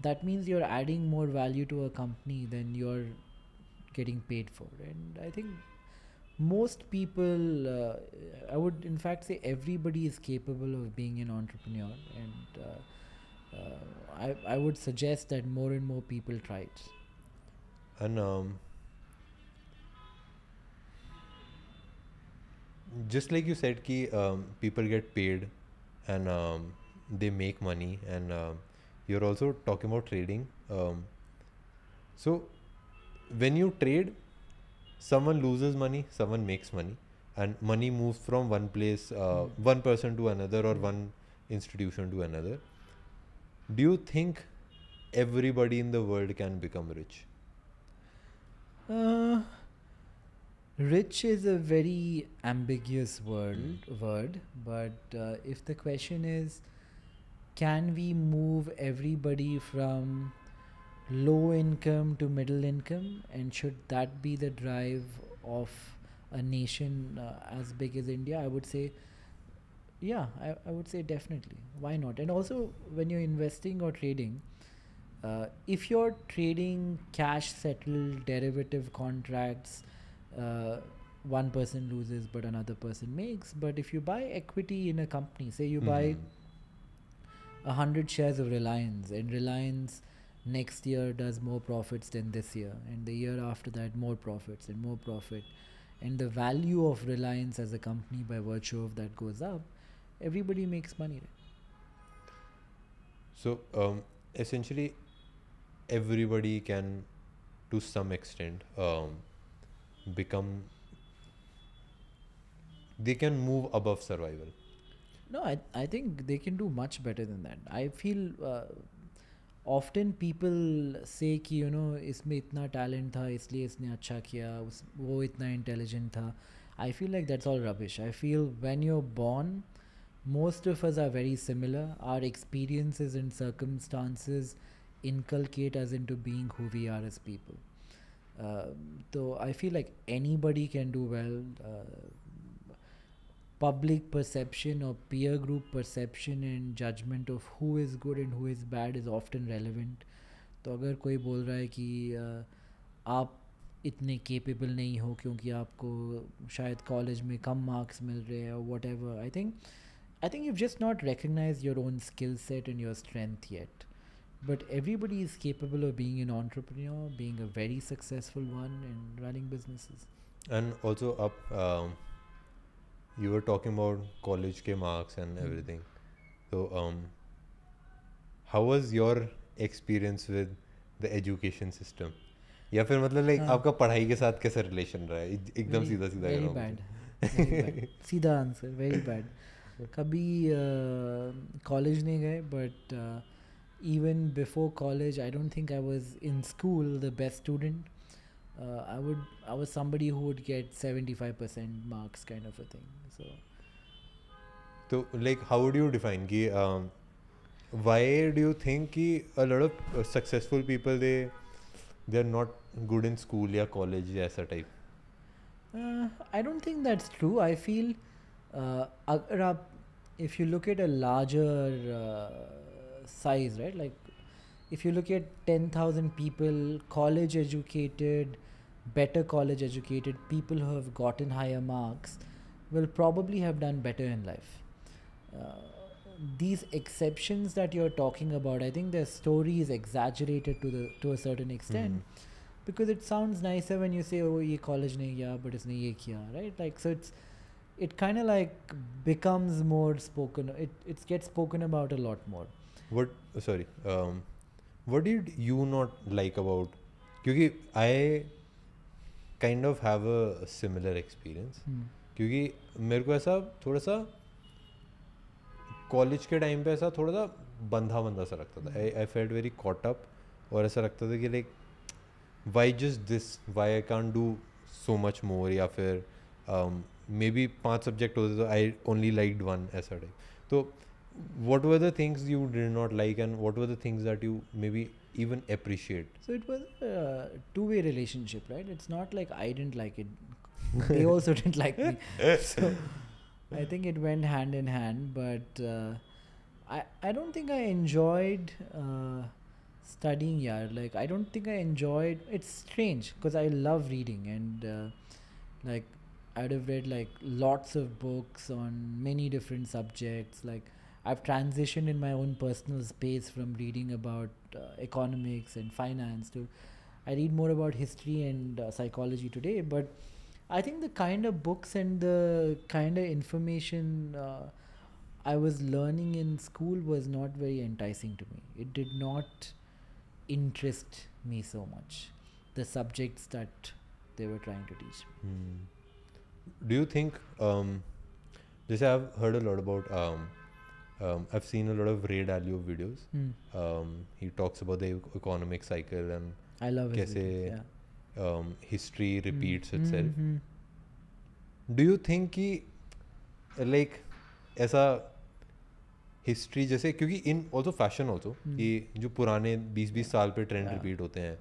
That means you're adding more value to a company than you're getting paid for. And i think most people uh, i would in fact say everybody is capable of being an entrepreneur. And uh, uh, I, I would suggest that more and more people try it.
And um, just like you said, ki um, people get paid and um, they make money, and um, you're also talking about trading. Um, so when you trade, someone loses money, someone makes money, and money moves from one place, uh,
Hmm.
one person to another, or one institution to another. Do you think everybody in the world can become rich?
Uh, rich is a very ambiguous word,
Mm.
word, but uh, if the question is, can we move everybody from low income to middle income, and should that be the drive of a nation uh, as big as India? I would say, yeah, I, I would say definitely. Why not? And also, when you're investing or trading, uh, if you're trading cash settled derivative contracts, uh, one person loses but another person makes. But if you buy equity in a company, say you buy
Mhm.
a hundred shares of Reliance, and Reliance next year does more profits than this year, and the year after that more profits and more profit, and the value of Reliance as a company by virtue of that goes up, everybody makes money. Right?
So um, essentially, everybody can, to some extent, um, become. They can move above survival.
No, I I think they can do much better than that. I feel uh, often people say कि you know इसमें इतना talent था इसलिए इसने अच्छा किया उस वो इतना intelligent था. I feel like that's all rubbish. I feel when you're born, most of us are very similar. Our experiences and circumstances inculcate us into being who we are as people. Uh, so I feel like anybody can do well. Uh, public perception or peer group perception and judgment of who is good and who is bad is often relevant तो अगर कोई बोल रहा है कि uh, आप इतने capable नहीं हो क्योंकि आपको शायद कॉलेज में कम मार्क्स मिल रहे हैं what ever I think I think you just not recognise your own skill set and your strength yet but everybody is capable of being an entrepreneur being a very successful one and running businesses
And also, up, um, you were talking about college ke marks and
Hmm.
everything. So, um, how was your experience with the education system? या फिर मतलब like
हाँ.
आपका पढ़ाई के साथ कैसा relation रहा है एक- एकदम
Very-
सीधा सीधा
very
करो
bad
मुझे।
very bad सीधा आंसर वेरी बैड कभी कॉलेज नहीं गए but even before college i don't think i was in school the best student. Uh, i would i was somebody who would get 75% marks kind of a thing so.
So like how would you define ki, um, why do you think ki a lot of uh, successful people they they're not good in school or college as a type?
Uh, i don't think that's true. I feel uh, if you look at a larger uh, size, right? Like if you look at 10,000 people, college educated, better college educated people who have gotten higher marks will probably have done better in life. Uh, these exceptions that you're talking about, I think their story is exaggerated to the to a certain extent because it sounds nicer when you say oh ye college nahi kiya but isne ye kiya right like so it's it kind of like becomes more spoken it it gets spoken about a lot more
what sorry um, what did you not like about क्योंकि I kind of have a similar experience.
Hmm.
क्योंकि मेरे को ऐसा थोड़ा सा college के time पे ऐसा थोड़ा सा बंधा बंधा सा लगता था. I I felt very caught up और ऐसा लगता था कि like why just this why I can do so much more या फिर मे बी पाँच सब्जेक्ट होते तो आई ओनली लाइक वन ऐसा टाइप तो what were the things you did not like and what were the things that you maybe even appreciate?
So it was a two-way relationship right? It's not like i didn't like it. They also didn't like me. So i think it went hand in hand but uh, i i don't think i enjoyed uh, studying yeah like i don't think i enjoyed it's strange because i love reading and uh, like I'd have read like lots of books on many different subjects. Like I've transitioned in my own personal space from reading about uh, economics and finance to I read more about history and uh, psychology today. But I think the kind of books and the kind of information uh, I was learning in school was not very enticing to me. It did not interest me so much. The subjects that they were trying to teach.
Hmm. Do you think? Um, this I've heard a lot about. Um, um, I've seen a lot of Ray Dalio videos.
Hmm.
Um, he talks about the e- economic cycle and
I love
कैसे
videos, yeah.
um, history
Hmm.
repeats
Hmm,
itself.
Mm-hmm.
Do you think कि like ऐसा history जैसे क्योंकि in also fashion also कि जो पुराने 20-20 साल पे ट्रेंड
Hmm.
रिपीट होते हैं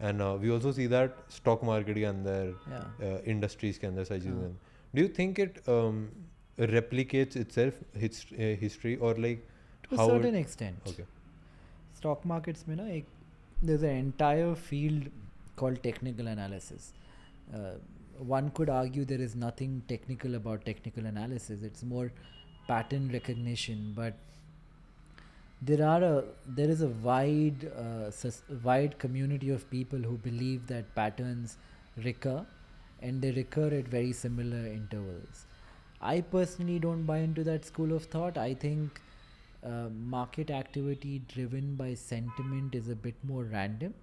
and we also see that stock market के अंदर
Yeah.
इंडस्ट्रीज़ के अंदर सारी
हाँ.
चीज़ें do you think it replicates itself his, uh, history or like
to a certain extent.
Okay.
Stock markets you know there's an entire field called technical analysis. Uh, one could argue there is nothing technical about technical analysis. It's more pattern recognition but there are a there is a wide uh, sus- wide community of people who believe that patterns recur and they recur at very similar intervals. I personally don't buy into that school of thought. I think uh, market activity driven by sentiment is a bit more random.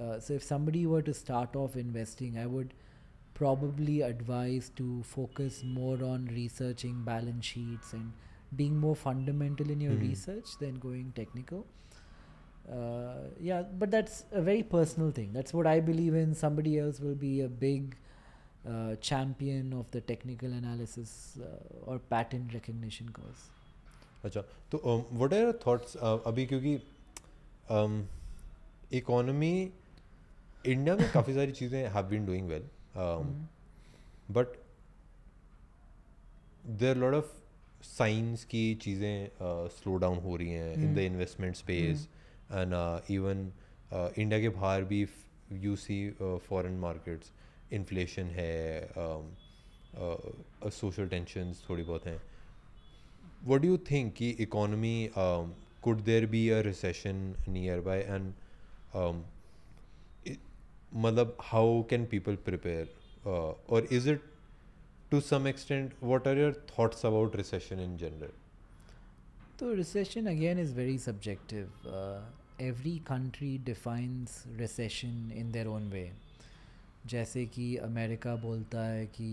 Uh, so if somebody were to start off investing, I would probably advise to focus more on researching balance sheets and being more fundamental in your
Mhm.
research than going technical. Uh, yeah, but that's a very personal thing. That's what I believe in. Somebody else will be a big uh, of the analysis uh, or pattern recognition course.
अच्छा तो what are your thoughts अभी क्योंकि economy India में काफ़ी सारी चीज़ें have been doing well but there lot of science की चीज़ें स्लो डाउन हो रही हैं in
the.
Investment space and even India के बाहर भी you see foreign markets inflation है सोशल टेंशनस थोड़ी बहुत हैं। वट डू यू थिंक कि economy could there be a recession near by and मतलब हाउ कैन पीपल प्रिपेयर और is it to some extent what are your thoughts about recession in general
तो recession again is very subjective every country defines recession in their own way जैसे कि America बोलता है कि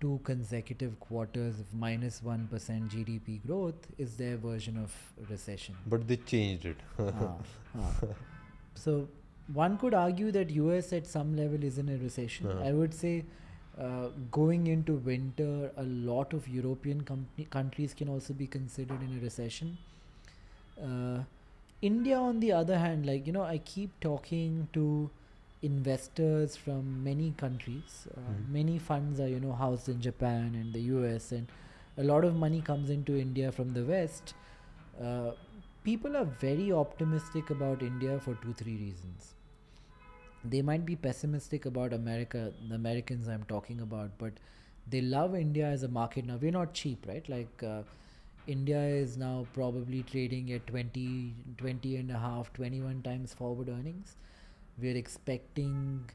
two consecutive quarters minus one percent G D P growth is their version of recession
but they change it
so one could argue that U S at some level is in recession I would say going into winter a lot of European countries can also be considered in recession India on the other hand like you know I keep talking to investors from many countries. Uh,
Mhm.
Many funds are you know housed in Japan and the US, and a lot of money comes into India from the West. Uh, people are very optimistic about India for two, three reasons. They might be pessimistic about America, the Americans I'm talking about, but they love India as a market. Now, we're not cheap, right? Like, uh, India is now probably trading at 20, 20 and a half, 21 times forward earnings. We're expecting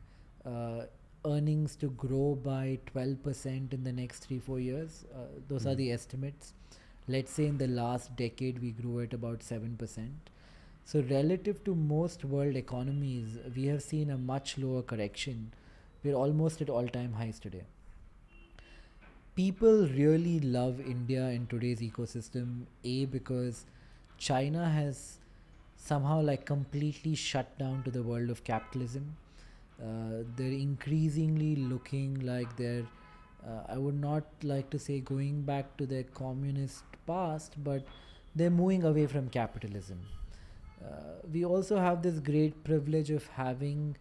uh, earnings to grow by 12% in the next three, four years. Uh, those are
Mhm.
the estimates. Let's say in the last decade we grew at about 7%. So, relative to most world economies, we have seen a much lower correction. We're almost at all time highs today. People really love India in today's ecosystem, A, because China has somehow like completely shut down to the world of capitalism. Uh, they're increasingly looking like they're, uh, I would not like to say going back to their communist past, but they're moving away from capitalism. Uh, we also have this great privilege of having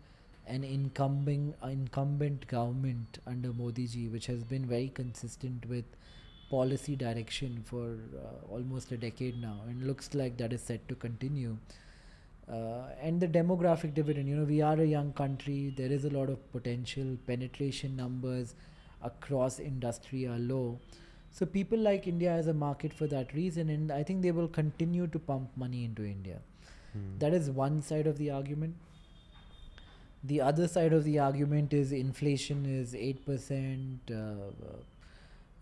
an incumbent incumbent government under Modi ji, which has been very consistent with policy direction for uh, almost a decade now, and looks like that is set to continue. uh, and the demographic dividend. You know, we are a young country. There is a lot of potential. Penetration numbers across industry are low. So people like India as a market for that reason, and I think they will continue to pump money into India.
Hmm.
That is one side of the argument. The other side of the argument is inflation is 8%, uh, uh, uh,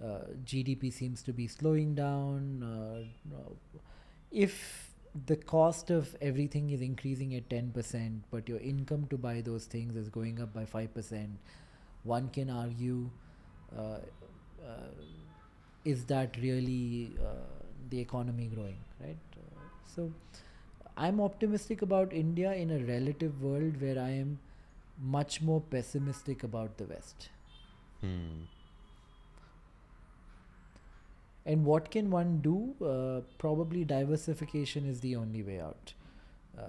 GDP seems to be slowing down. Uh, uh, if the cost of everything is increasing at 10%, but your income to buy those things is going up by 5%, one can argue uh, uh, is that really uh, the economy growing, right? Uh, so I'm optimistic about India in a relative world where I am much more pessimistic about the West.
Hmm
And what can one do? Uh, probably diversification is the only way out. Uh,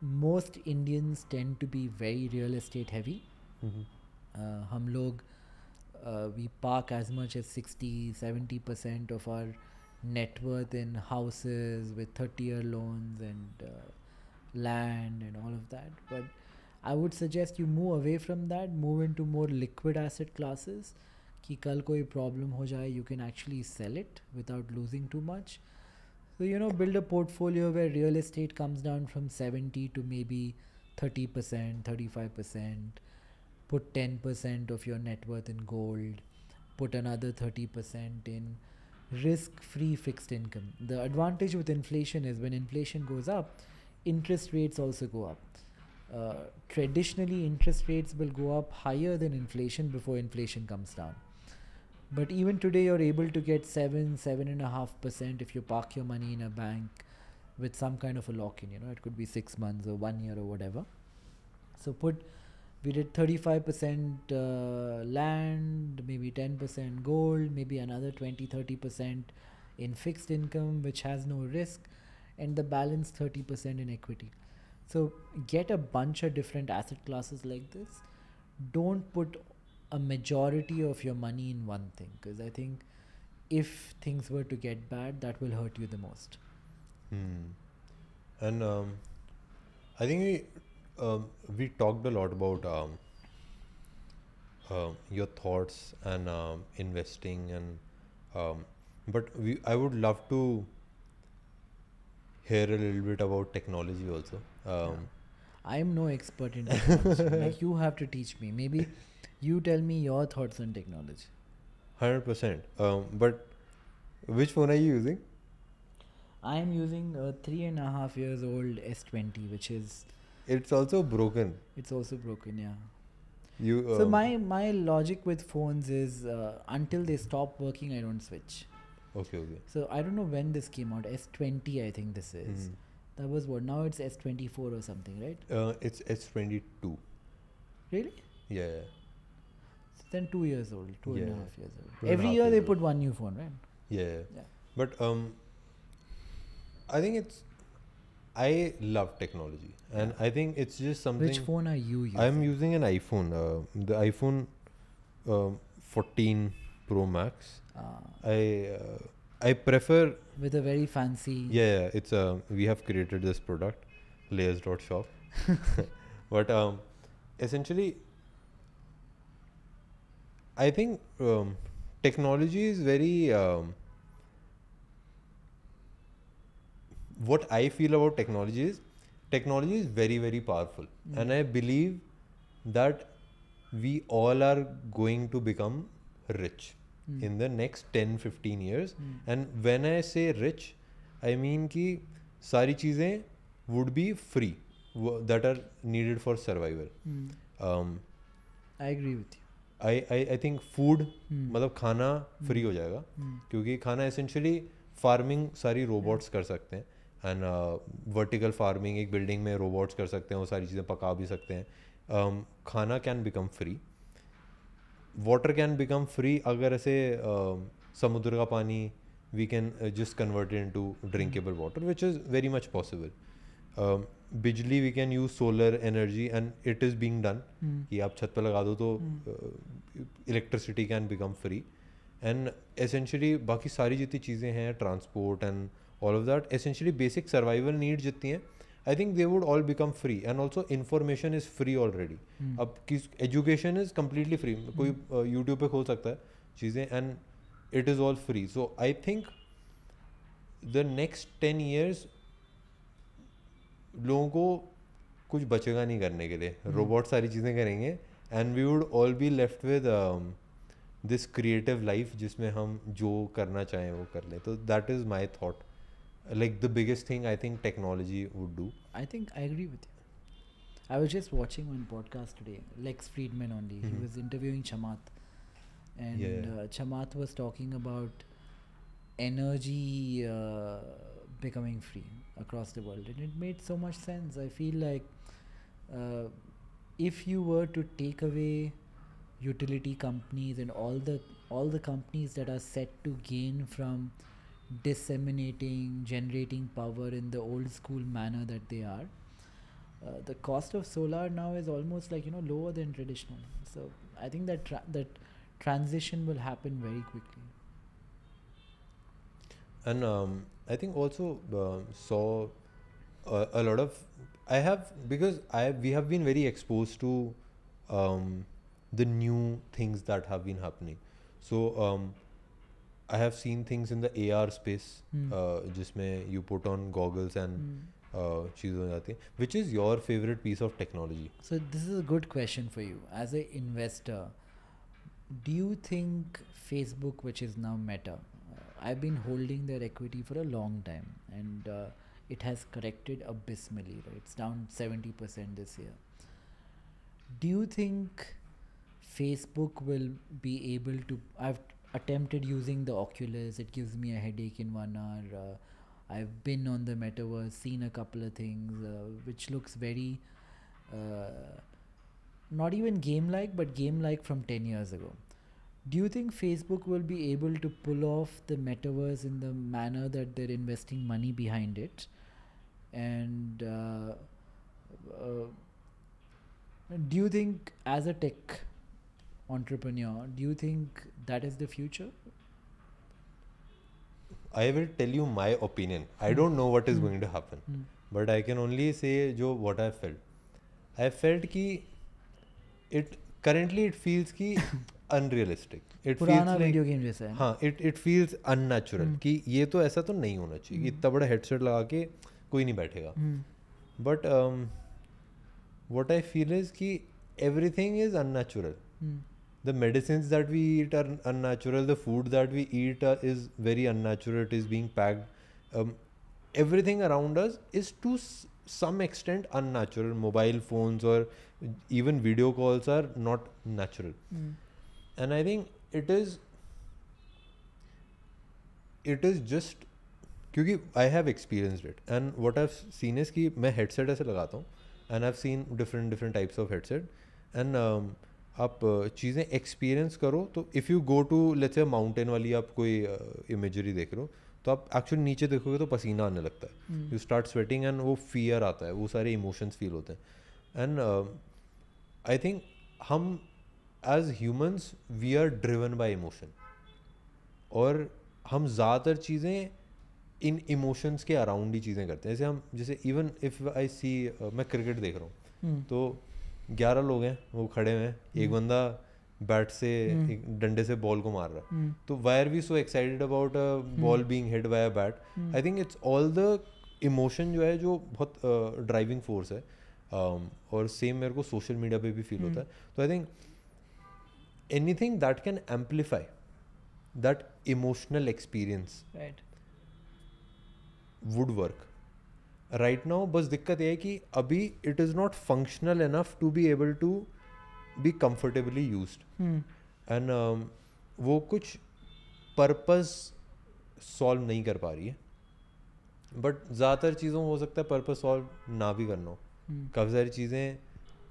most Indians tend to be very real estate heavy.
Mhm.
uh, हम लोग uh, we park as much as 60 70 percent of our net worth in houses with 30 year loans and uh, land and all of that but i would suggest you move away from that move into more liquid asset classes कि कल कोई problem हो जाए you can actually sell it without losing too much so you know build a portfolio where real estate comes down from 70 to maybe 30% 35% put 10% of your net worth in gold, put another 30% in risk free fixed income. The advantage with inflation is when inflation goes up, interest rates also go up. Uh, traditionally, interest rates will go up higher than inflation before inflation comes down. But even today, you're able to get seven, seven and a half percent if you park your money in a bank with some kind of a lock in. You know, it could be six months or one year or whatever. So put we did 35% uh, land maybe 10% gold maybe another 20 30% in fixed income which has no risk and the balance 30% in equity so get a bunch of different asset classes like this don't put a majority of your money in one thing because i think if things were to get bad that will hurt you the most
Hmm. And um, I think we um, we talked a lot about um, uh, your thoughts and um, investing and um, but we I would love to hear a little bit about technology also. Um,
i am no expert in technology like you have to teach me maybe you tell me your thoughts on technology
Hundred percent. Um, but which phone are you using?
I am using a three and a half years old S20, which is
It's also broken.
it's also broken. Yeah.
You
so
um,
my my logic with phones is uh, until they stop working, I don't switch.
okay okay.
So I don't know when this came out. S20, I think this is.
Mhm.
That was what. Now it's S24 or something, right?
Uh, it's S twenty two.
Really?
Yeah. Yeah.
Then two years old, two and a half years old.
Two
Every year they
years
put one new phone, right?
Yeah.
Yeah.
But um, I think it's. I love technology, and I think it's just something.
Which phone are you using?
I'm using an iPhone. Uh, the iPhone um 14 Pro Max.
uh,
I uh, I prefer.
with a very fancy.
Yeah, yeah, it's uh, we have created this product, layers.shop. but um, essentially, I think um, technology is very. Um, what I feel about technology is technology is very, very powerful.
Mm.
And I believe that we all are going to become rich
mm.
in the next 10 15 years.
Mm.
And when I say rich, I mean ki sari cheezein would be free that are needed for survival.
Hmm.
Um,
I agree with you.
I, I I think food
Mm.
मतलब खाना free हो जाएगा।
Mm.
क्योंकि खाना essentially farming सारी robots कर सकते हैं। एंड वर्टिकल फ़ार्मिंग एक बिल्डिंग में रोबोट्स कर सकते हैं वो सारी चीज़ें पका भी सकते हैं। Um, खाना can become free water can become free अगर ऐसे um, समुद्र का पानी we can just convert into drinkable water which is very much possible बिजली we can use solar energy and it is being
done.
कि आप छत पर लगा दो तो electricity can become free and essentially बाकी सारी जितनी चीज़ें हैं transport and all of that essentially basic survival need जितनी हैं I think they would all become free and also information is free.
Hmm.
अब किस एजुकेशन इज़ कम्प्लीटली फ्री कोई यूट्यूब पे खोल सकता है चीज़ें and it is all free so I think the next ten years लोगों को कुछ बचेगा नहीं करने के लिए रोबोट सारी चीज़ें करेंगे and we would all be left with this creative life जिसमें हम जो करना चाहें वो कर लें तो that is my thought like the biggest thing I think technology would do
I think I agree with you. I was just watching one podcast today, Lex Friedman only. He
Mhm.
was interviewing Chamath, and
Yeah, yeah.
Uh, Chamath was talking across the world, and it made so much sense. I feel like uh, if you were to take away utility companies and all the all the companies that are set to gain from disseminating generating power in the old school manner that they are uh, the cost of solar now is almost like you know lower than traditional. So i think that tra- that transition will happen very quickly.
And um, I think also uh, saw a, a lot of I have because I we have been very exposed to um, the new things that have been happening. So um, I have seen things in the AR space,
Hmm.
uh, जिसमें you put on goggles and
Mm.
uh, चीज़ हो जाती है. Which is your favorite piece of technology?
so this is a good question for you as an investor do you think facebook which is now meta uh, i've been holding their equity for a long time and uh, it has corrected abysmally right? It's down 70% this year. Do you think facebook will be able to i've attempted using the oculus it gives me a headache in one hour uh, i've been on the metaverse seen a couple of things uh, which looks very uh, not even game like but game like from 10 years ago do you think Facebook will be able to pull off the metaverse in the manner that they're investing money behind it? And uh, uh, do you think, as a tech entrepreneur, do you think that is the future?
I will tell you my opinion. I don't know what is
mm.
going to happen,
mm.
but I can only say jo what I felt. I felt कि it currently it feels कि unrealistic it
video game जैसे हाँ।
It it feels
unnatural
कि ये तो ऐसा तो नहीं होना चाहिए। इतना बड़ा हेडसेट लगा के कोई नहीं बैठेगा। But what I feel is कि everything is unnatural the medicine that we eat are unnatural the food that we eat is very unnatural it is being packed everything around us is to some extent unnatural mobile phones और even video calls are not natural And I think it is. It is just क्योंकि I have experienced it and what have seen is कि मैं headset ऐसे लगाता हूँ and have seen different different types of headset and आप uh, चीज़ें experience करो तो if you go to let's say mountain वाली आप कोई इमेजरी देख रहे हो तो आप एक्चुअली नीचे देखोगे तो पसीना आने लगता है. यू स्टार्ट स्वेटिंग एंड वो फियर आता है वो सारे इमोशंस फील होते हैं एंड आई थिंक हम as humans we are driven by emotion और हम ज़्यादातर चीज़ें इन इमोशंस के अराउंड ही चीज़ें करते हैं जैसे हम जैसे इवन इफ़ आई सी मैं क्रिकेट देख रहा हूँ
Hmm.
तो ग्यारह लोग हैं वो खड़े हुए हैं एक
हम्म।
बंदा बैट से
हम्म।
एक डंडे से बॉल को मार रहा है
Hmm.
तो why are we so excited about ball being hit by a bat
Hmm.
I think it's all the emotion जो है जो बहुत ड्राइविंग फोर्स है um, और सेम मेरे को सोशल मीडिया पे भी फील होता है तो I think anything that can amplify that emotional experience
right
would work right now बस दिक्कत यह है कि अभी it is not functional enough to be able to be comfortably
use
and वो कुछ पर्पज सॉल्व नहीं कर पा रही है. बट ज़्यादातर चीज़ों हो सकता है पर्पज सॉल्व ना भी करना हो.
Hmm.
काफ़ी सारी चीज़ें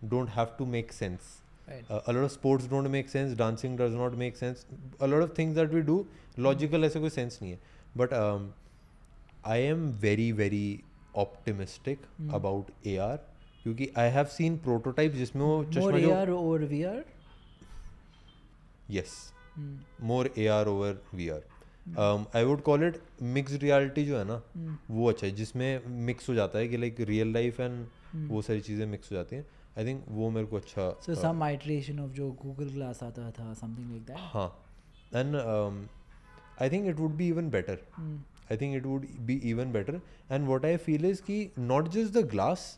don't have to make sense
Right.
a lot of sports don't make sense dancing does not make sense a lot of things that we do logical ऐसे कोई sense नहीं है but um, I am very very optimistic
Hmm.
about AR क्योंकि I have seen prototypes जिसमें वो चश्मा जो
AR over VR.
yes
Hmm.
more AR over VR I would call it mix reality जो है ना
Hmm.
वो अच्छा है जिसमें मिक्स हो जाता है कि like real life and
Hmm.
वो सारी चीज़ें मिक्स हो जाती हैं आई थिंक वो मेरे को अच्छा सो
सम आइट्रेशन ऑफ़ जो गूगल ग्लास आता था समथिंग लाइक दैट
हाँ then I think it would be even
better
I think it would be even better and what I feel is कि not just the glass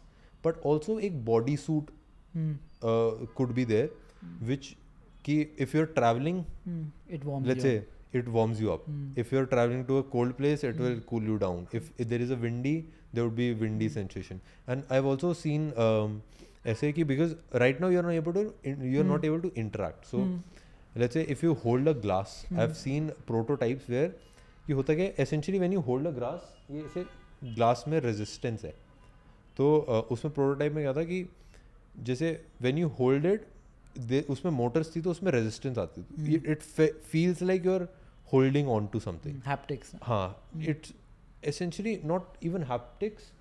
but also एक body suit could be there which कि if you are
travelling it
let's say it warms you up.
Mm.
If you're traveling to a cold place, it mm. will cool you down. If, if, there is a windy, there would be windy sensation. And I've also seen um, ऐसे कि because right now you are not able to you are not able to interact so let's say if you hold a glass I have seen prototypes where ये होता क्या essentially when you hold a glass ये ऐसे glass में resistance है। तो उसमें prototype में क्या था कि जैसे व्हेन यू होल्ड इट उसमें मोटर्स थी तो उसमें रेजिस्टेंस आती थी। It feels like you are holding on to
something haptics
हाँ it's essentially not even haptics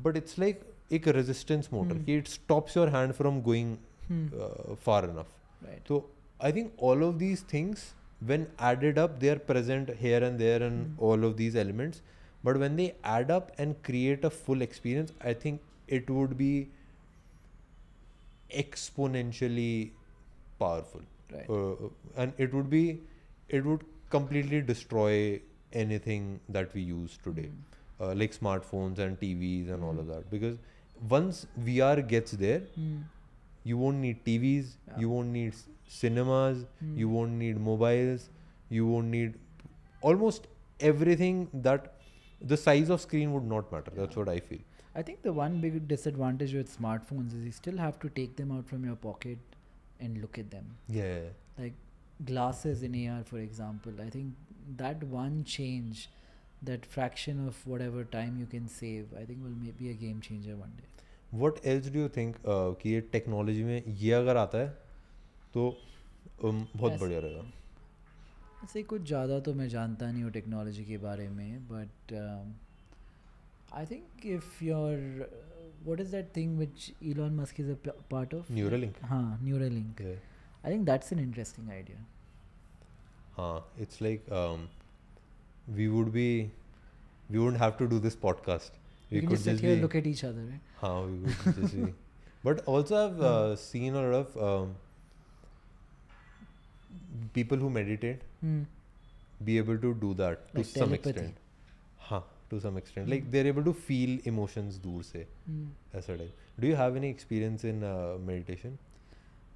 but it's like एक resistance motor
Hmm.
कि it stops your hand from going
Hmm.
uh, far enough
Right.
so I think all of these things, when added up, they are present here and there and
Mm.
all of these elements. But when they add up and create a full experience, I think it would be exponentially powerful.
Right.
Uh, and it would be, it would completely destroy anything that we use today,
Mm.
uh, like smartphones and TVs and all of that. Because once VR gets there,
Hmm.
you won't need TVs,
Yeah.
you won't need s- cinemas,
Hmm.
you won't need mobiles, you won't need almost everything that the size of screen would not matter. That's what I feel.
I think the one big disadvantage with smartphones is you still have to take them out from your pocket and look at them.
Yeah.
Like glasses in AR, for example. I think that one change, that fraction of whatever time you can save, I think will be a game changer one day.
What else do you think uh, कि ये technology में ये अगर आता है तो um, बहुत बढ़िया रहेगा
ऐसे कुछ ज़्यादा तो मैं जानता नहीं हूँ टेक्नोलॉजी के बारे में but I think if your what is that thing which Elon Musk is a p- part of?
Neuralink.
हाँ, Neuralink.
Yeah.
I think that's an interesting idea.
हाँ it's like um, we would be we wouldn't have to do this podcast.
We can just sit here and look at each other, right?
How we would just be. But also, I've uh, seen a lot of um, people who meditate
Hmm.
be able to do that to
Like
some
telepathy.
extent. हाँ, to some extent.
Hmm.
Like they're able to feel emotions दूर से
Hmm.
ऐसा type. Do you have any experience in uh, meditation?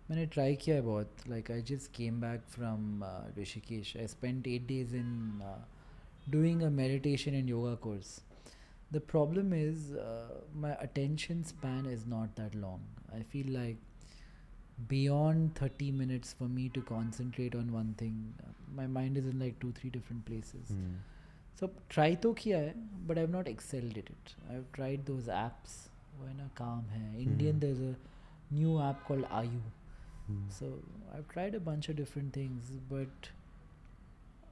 मैंने try किया है बहुत like I just came back from Rishikesh I spent eight days in doing a meditation and yoga course. The problem is uh, my attention span is not that long. I feel like beyond 30 minutes for me to concentrate on one thing, my mind is in like two, three different places.
Mm.
So try to kiya hai, but I've not excelled at it. I've tried those apps. Why na calm hai. Hmm. Indian
mm.
there's a new app called Ayu.
Mm.
So I've tried a bunch of different things, but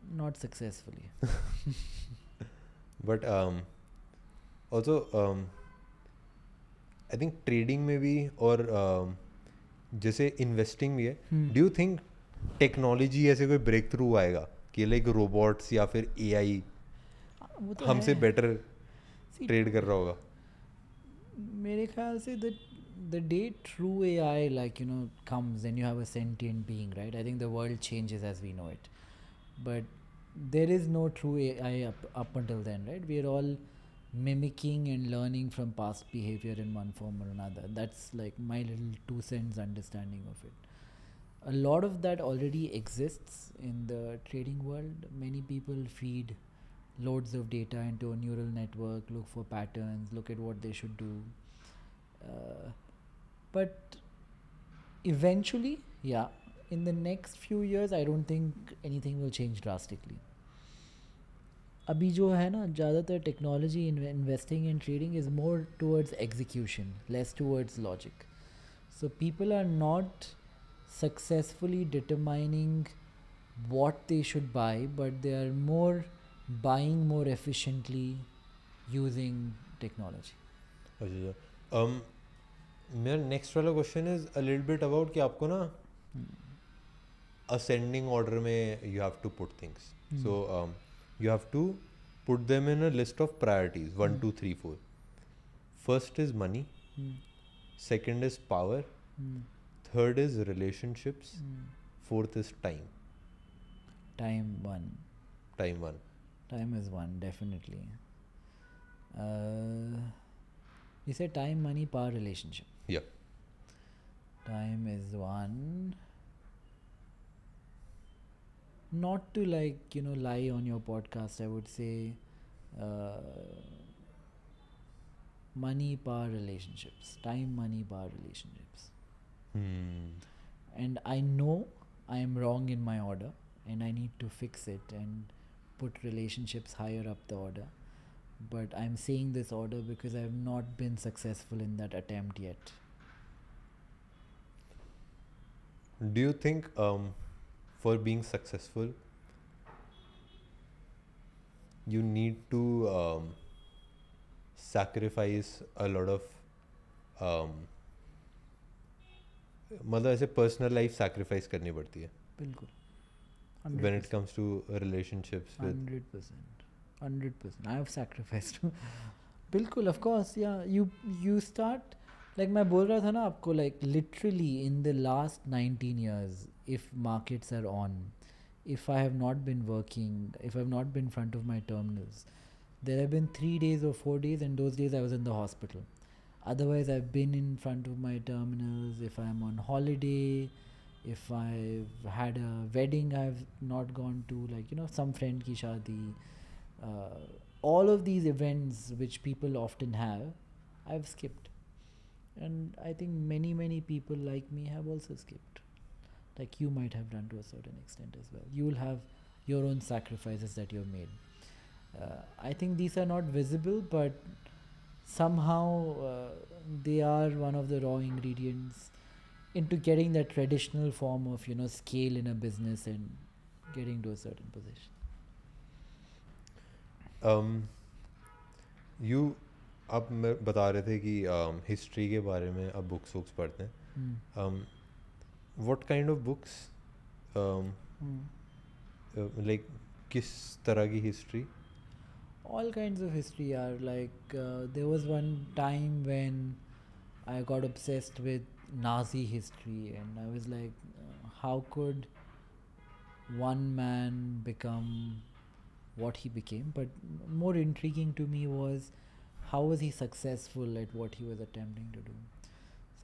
Not successfully.
but um, also, um, I think trading में भी और um, जैसे investing भी है do you think technology ऐसे कोई break through आएगा? कि लाइक रोबोट्स या फिर ए
आई तो
हमसे बेटर ट्रेड कर रहा होगा?
मेरे ख्याल से the the day true A I like you know comes and you have a sentient being right I think the world changes as we know it but there is no true AI up, up until then, right? We are all mimicking and learning from past behavior in one form or another. That's like my little two cents understanding of it. A lot of that already exists in the trading world. Many people feed loads of data into a neural network, look for patterns, look at what they should do. Uh, but eventually, yeah, in the next few years, I don't think anything will change drastically. अभी जो है ना ज़्यादातर technology investing in trading is more towards execution less towards logic so people are not successfulली determining what they should buy, but they are more buying more efficiently using technology.
अच्छा अच्छा um, मेरा next वाला question is a little bit about कि आपको ना ascending order may you have to put things.
Mm.
So um, you have to put them in a list of priorities one,
mm.
two, three, four. First is money.
Mm.
Second is power.
Hmm.
Third is relationships.
Hmm.
Fourth is time.
Time one.
Time one.
Time is one definitely. Uh, you said time, money, power, relationship.
Yeah.
Time is one. Not to like, you know, lie on your podcast, I would say uh, money, power, relationships. Time, money, power, relationships.
Hmm.
And I know I am wrong in my order and I need to fix it and put relationships higher up the order. But I'm saying this order because I have not been successful in that attempt yet.
Do you think um, for being successful, you need to um, sacrifice a lot of um, मतलब ऐसे personal life sacrifice करनी पड़ती है
बिल्कुल
when it comes to relationships with
hundred percent hundred percent I have sacrificed बिल्कुल of course या you you start like मैं बोल रहा था ना आपको like literally in the last nineteen years if markets are on, if I have not been working, if I've not been in front of my terminals. There have been three days or four days, and those days I was in the hospital. Otherwise, I've been in front of my terminals. If I'm on holiday, if I've had a wedding, I've not gone to, like, you know, some friend ki shadi. Uh, all of these events which people often have, I've skipped. And I think many, many people like me have also skipped like you might have done to a certain extent as well. You will have your own sacrifices that you've made. Uh, I think these are not visible, but somehow uh, they are one of the raw ingredients into getting that traditional form of you know scale in a business and getting to a certain position.
um, you अब मैं बता रहे थे कि history के बारे में अब बुक्स वुक्स पढ़ते हैं
Hmm.
um, what kind of books um,
Hmm.
uh, like किस तरह की history
all kinds of history are like uh, there was one time when I got obsessed with Nazi history and I was like uh, how could one man become what he became but more intriguing to me was how was he successful at what he was attempting to do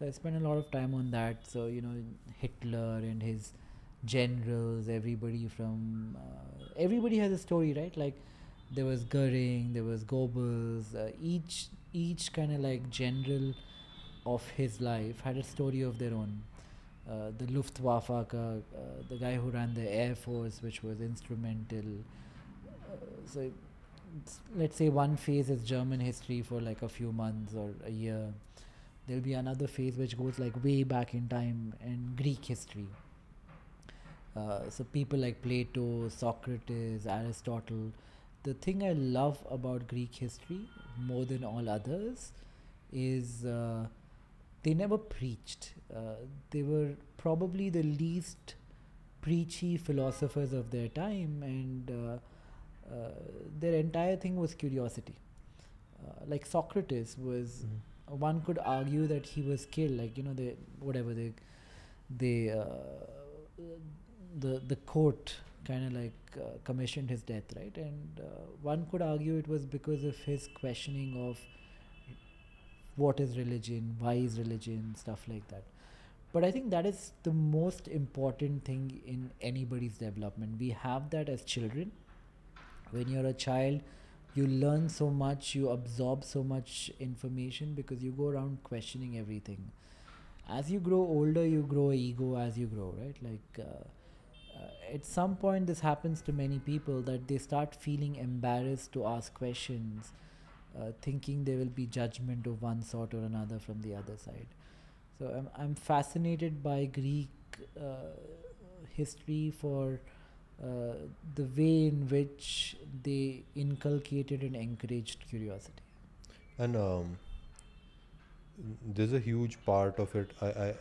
I spent a lot of time on that so you know Hitler and his generals everybody from uh, everybody has a story right like there was Goering, there was Goebbels. Uh, each each kind of like general of his life had a story of their own. Uh, the Luftwaffe, uh, the guy who ran the air force, which was instrumental. Uh, so, let's say one phase is German history for like a few months or a year. There'll be another phase which goes like way back in time in Greek history. Uh, so people like Plato, Socrates, Aristotle. The thing I love about Greek history more than all others is uh, they never preached. Uh, they were probably the least preachy philosophers of their time, and uh, uh, their entire thing was curiosity. Uh, like Socrates was, one could argue that he was killed. Like you know, they whatever they they uh, the the court kind of like uh, commissioned his death, right? And uh, one could argue it was because of his questioning of what is religion, why is religion, stuff like that. But I think that is the most important thing in anybody's development. We have that as children. When you're a child, you learn so much, you absorb so much information because you go around questioning everything. As you grow older, you grow ego as you grow, right? Like, uh, uh, at some point this happens to many people that they start feeling embarrassed to ask questions uh, thinking there will be judgment of one sort or another from the other side so i'm, I'm fascinated by greek uh, history for uh, the way in which they inculcated and encouraged curiosity
and um, there's a huge part of it I, I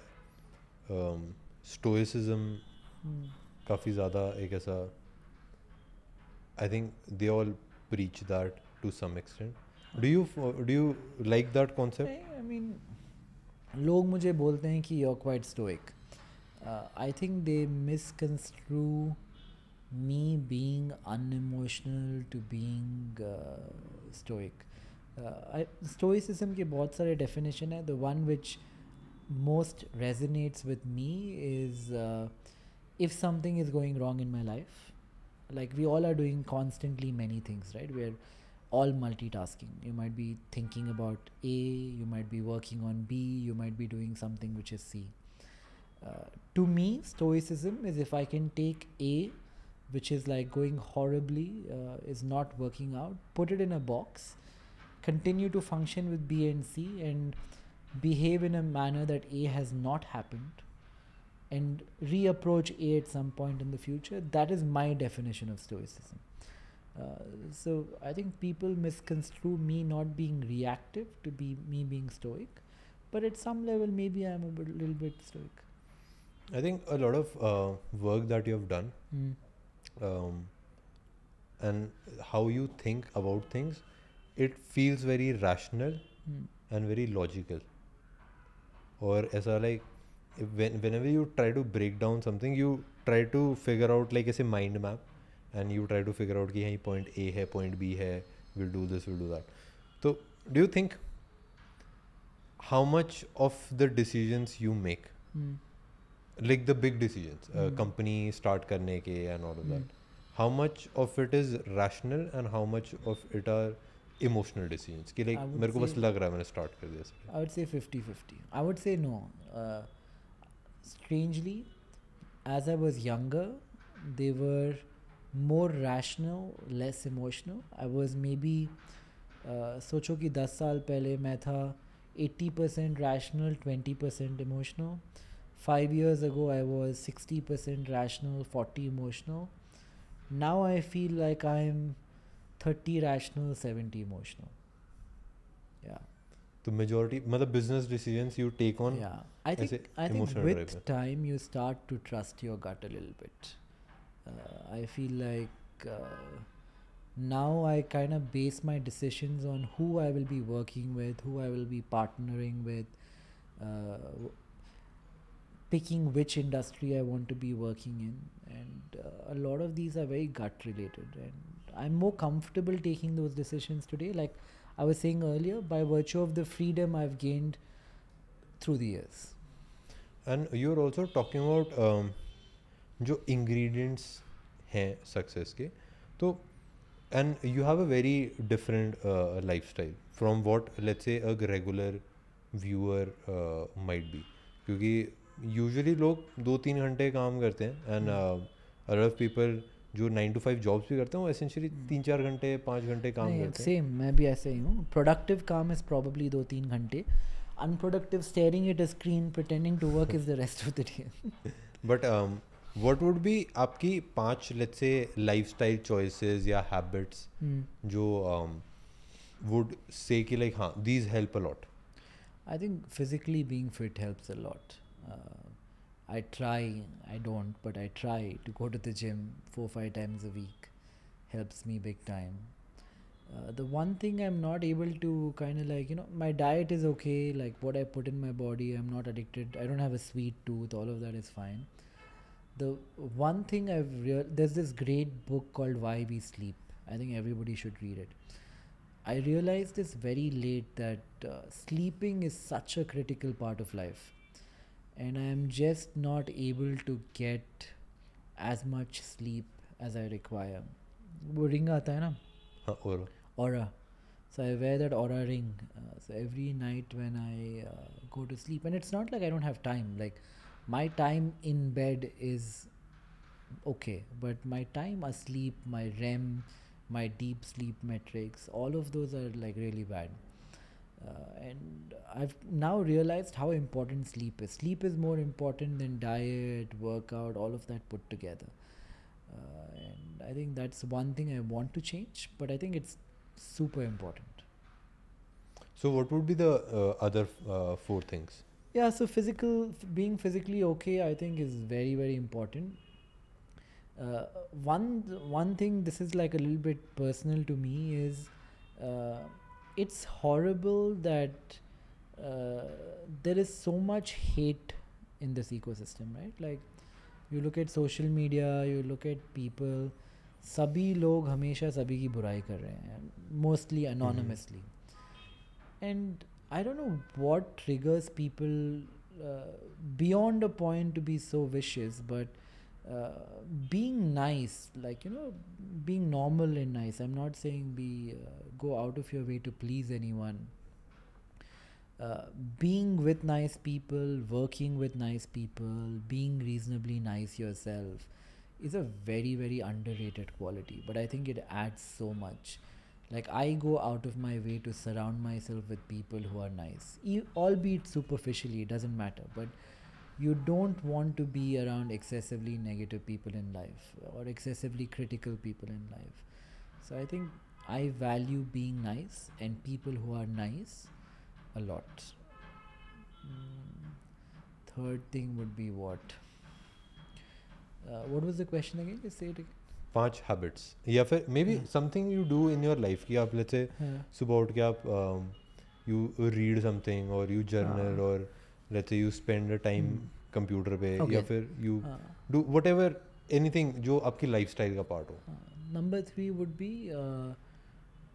um, stoicism
Hmm.
काफ़ी ज़्यादा एक ऐसा I think they all preach that to some extent. Do you f- do you like that concept?
I, I mean, लोग मुझे बोलते हैं कि you're quite stoic. Uh, I think they misconstrue me being unemotional to being uh, stoic. Uh, I, stoicism के बहुत सारे definition है. The one which most resonates with me is uh, if something is going wrong in my life, like we all are doing constantly many things, right? We're all multitasking. You might be thinking about A, you might be working on B, you might be doing something which is C. Uh, to me, stoicism is if I can take A, which is like going horribly, uh, is not working out, put it in a box, continue to function with B and C, and behave in a manner that A has not happened, and reapproach A at some point in the future. That is my definition of stoicism. Uh, so I think people misconstrue me not being reactive to be me being stoic, but at some level maybe I'm a bit, little bit stoic.
I think a lot of uh, work that you have done
Mm
um, and how you think about things, it feels very rational
Mm.
and very logical. Or as a like, if when, whenever you try to break down something, you try to figure out like as a mind map, and you try to figure out कि यहीं point A है, point B है, we'll do this, we'll do that. So, do you think how much of the decisions you make,
Mm.
Like the big
decision
company start करने के and all and all of
mm.
that how much of it is rational and how much emotional decisions कि
like
मेरे को बस लग रहा है मैंने स्टार्ट कर दिया
आई would say 50 50 I would say no strangely as I was younger they were more rational less emotional I was maybe सोचो कि 10 साल पहले मैं था 80% rational 20 percent emotional five years ago i was 60% rational 40 emotional. Now i feel like i'm 30 rational 70 emotional. Yeah.
The majority the business decisions you take on
yeah. I think i think with
driver.
time you start to trust your gut a little bit. Uh, i feel like uh, now i kind of base my decisions on who i will be working with who i will be partnering with uh, picking which industry i want to be working in and uh, a lot of these are very gut related and i'm more comfortable taking those decisions today like i was saying earlier by virtue of the freedom i've gained through the years
and you're also talking about um, जो ingredients हैं success के तो and you have a very different uh, lifestyle from what let's say a regular viewer uh, might be क्योंकि Usually लोग दो तीन घंटे काम करते हैं एंड of people जो नाइन टू फाइव जॉब्स भी करते हैं वो एसेंशियली तीन चार घंटे पाँच घंटे काम करते हैं।
सेम मैं भी ऐसे ही हूँ। प्रोडक्टिव काम इज़ प्रॉब्ली दो तीन घंटे unproductive staring at a screen pretending to work is the rest of the day
but what would be आपकी पाँच लेट्स से लाइफस्टाइल चॉइसेस या हैबिट्स जो वुड से कि लाइक हाँ these help a lot
I think physically being fit helps a lot. Uh, I try, I don't, but I try to go to the gym four five times a week. Helps me big time. Uh, the one thing I'm not able to kind of like, you know, my diet is okay, like what I put in my body, I'm not addicted, I don't have a sweet tooth, all of that is fine. The one thing I've real there's this great book called Why We Sleep. I think everybody should read it. I realized this very late that uh, sleeping is such a critical part of life, and I'm just not able to get as much sleep as I require. वो ring आता है ना
और
so I wear that Oura ring. Uh, so every night when I uh, go to sleep, and it's not like I don't have time. Like my time in bed is okay, but my time asleep, my REM, my deep sleep metrics, all of those are like really bad. Uh, and I've now realized how important sleep is. Sleep is more important than diet, workout, all of that put together. Uh, and I think that's one thing I want to change, but I think it's super important.
so what would be the uh, other uh, four things
Yeah, so physical, f- being physically okay, I think is very, very important. uh, one one thing this is like a little bit personal to me is uh, it's horrible that uh, there is so much hate in this ecosystem right like you look at social media you look at people सभी लोग हमेशा सभी की बुराई कर रहे हैं mostly anonymously and i don't know what triggers people uh, beyond a point to be so vicious but uh, being nice like you know being normal and nice. I'm not saying be uh, go out of your way to please anyone. Uh, being with nice people working with nice people being reasonably nice yourself is a very very underrated quality but i think it adds so much. Like i go out of my way to surround myself with people who are nice. E- albeit superficially it doesn't matter but you don't want to be around excessively negative people in life or excessively critical people in life so i think i value being nice and people who are nice a lot Mm, third thing would be what uh, what was the question again just say it again
पांच habits या फिर may be
Yeah.
Something you do in your life कि आप let's से
हाँ.
सुबह उठ के आप यू रीड समथिंग और यू जर्नल
हाँ.
और let's you spend a
time
computer पे
okay.
या फिर यू डू व्हाटएवर एनीथिंग जो आपकी लाइफस्टाइल का पार्ट हो।
Number three would be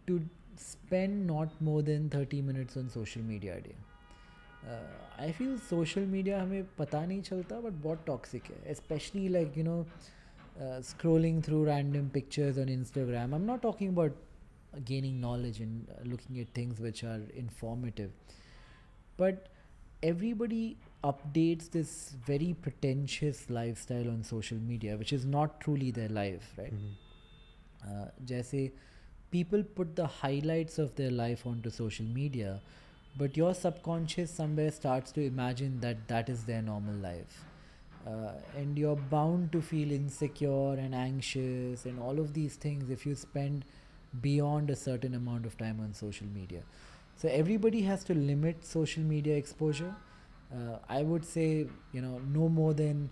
to spend not more than thirty minutes on social media day I feel social media हमें पता नहीं चलता बट बहुत टॉक्सिक है। Specially like you know scrolling through random pictures on Instagram I am not talking about gaining knowledge in looking at things which are informative but everybody updates this very pretentious lifestyle on social media which is not truly their life right? Uh, जैसे people put the highlights of their life onto social media but your subconscious somewhere starts to imagine that that is their normal life. Uh, and you're bound to feel insecure and anxious and all of these things if you spend beyond a certain amount of time on social media so everybody has to limit social media exposure uh, i would say you know no more than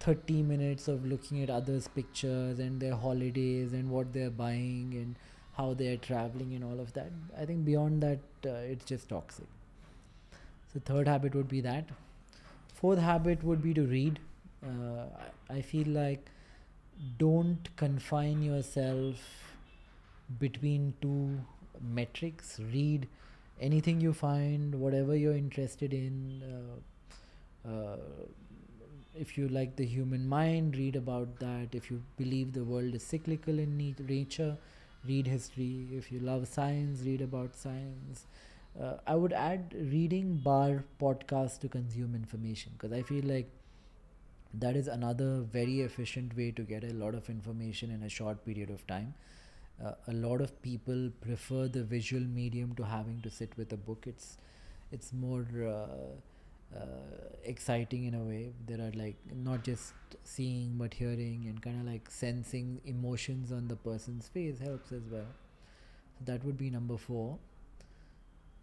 30 minutes of looking at others' pictures and their holidays and what they're buying and how they're traveling and all of that. I think beyond that, uh, it's just toxic. So, third habit would be that. Fourth habit would be to read. Uh, I, I feel like don't confine yourself between two metrics. Read anything you find, whatever you're interested in. Uh, uh, if you like the human mind, read about that. If you believe the world is cyclical in nature, read history. If you love science, read about science. Uh, I would add reading bar podcast to consume information because I feel like that is another very efficient way to get a lot of information in a short period of time. Uh, a lot of people prefer the visual medium to having to sit with a book. It's it's more uh, uh, exciting in a way. There are like not just seeing but hearing and kind of like sensing emotions on the person's face helps as well. That would be number four.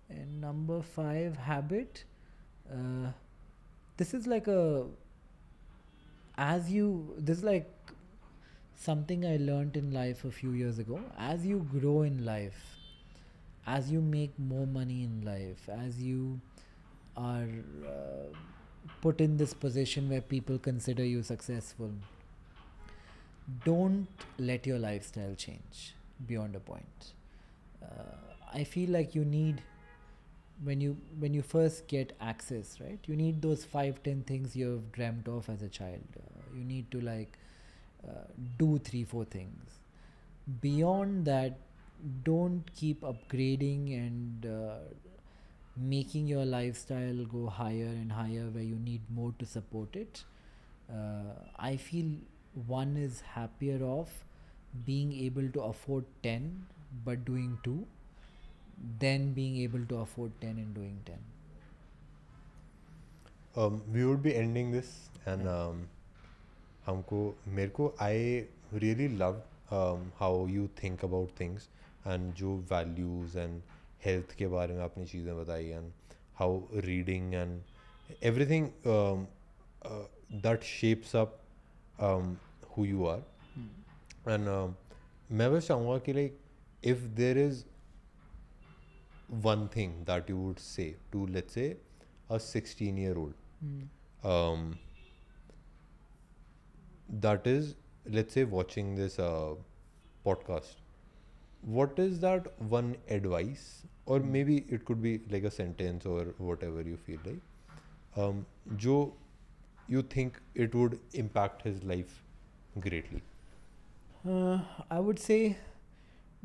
And number five, habit. Uh, this is like a as you this is like something I learned in life a few years ago. As you grow in life, as you make more money in life, as you are uh, put in this position where people consider you successful, don't let your lifestyle change beyond a point. Uh, I feel like you need when you when you first get access, right? You need those five ten things you've dreamt of as a child. Uh, you need to like uh, do three four things. Beyond that, don't keep upgrading and uh, making your lifestyle go higher and higher where you need more to support it. Uh, I feel one is happier off being able to afford 10 but doing 2 than being able to afford 10 and doing 10.
um, we would be ending this and um, हमको मेरे को I really love how you think about things and जो values and health के बारे में आपने चीज़ें बताई and how reading and every thing that shapes up who you are
Hmm.
and um, मैं बस चाहूँगा कि like if there is one thing that you would say to let's say a 16 year old
Hmm.
um, that is let's say watching this uh, podcast what is that one advice or maybe it could be like a sentence or whatever you feel like um, jo you think it would impact his life greatly
Uh, I would say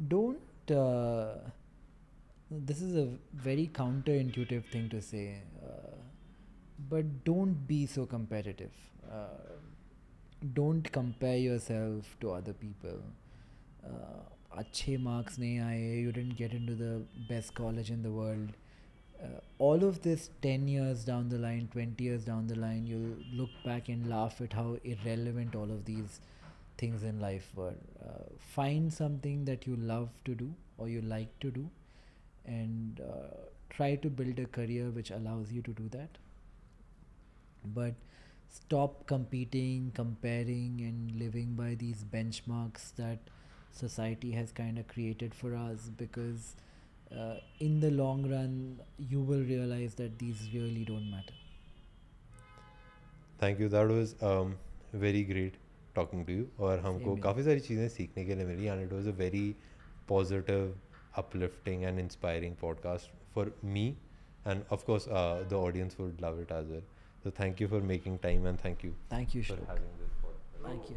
don't. Uh, this is a very counterintuitive thing to say, uh, but don't be so competitive. Uh, don't compare yourself to other people. Uh, अच्छे marks नहीं आए, you didn't get into the best college in the world. Uh, all of this 10 years down the line, 20 years down the line, you'll look back and laugh at how irrelevant all of these things in life were. Uh, find something that you love to do or you like to do and uh, try to build a career which allows you to do that. But stop competing, comparing, and living by these benchmarks that society has kind of created for us because uh, in the long run, you will realize that these really don't matter.
Thank you that was very great talking to you और हमको
here.
काफ़ी सारी चीज़ें सीखने के लिए मिली and it was a very positive uplifting and inspiring podcast for me and of course uh, the audience would love it as well so thank you for making time and thank you
Thank you,
for
Shlok.
having this podcast
Thank you.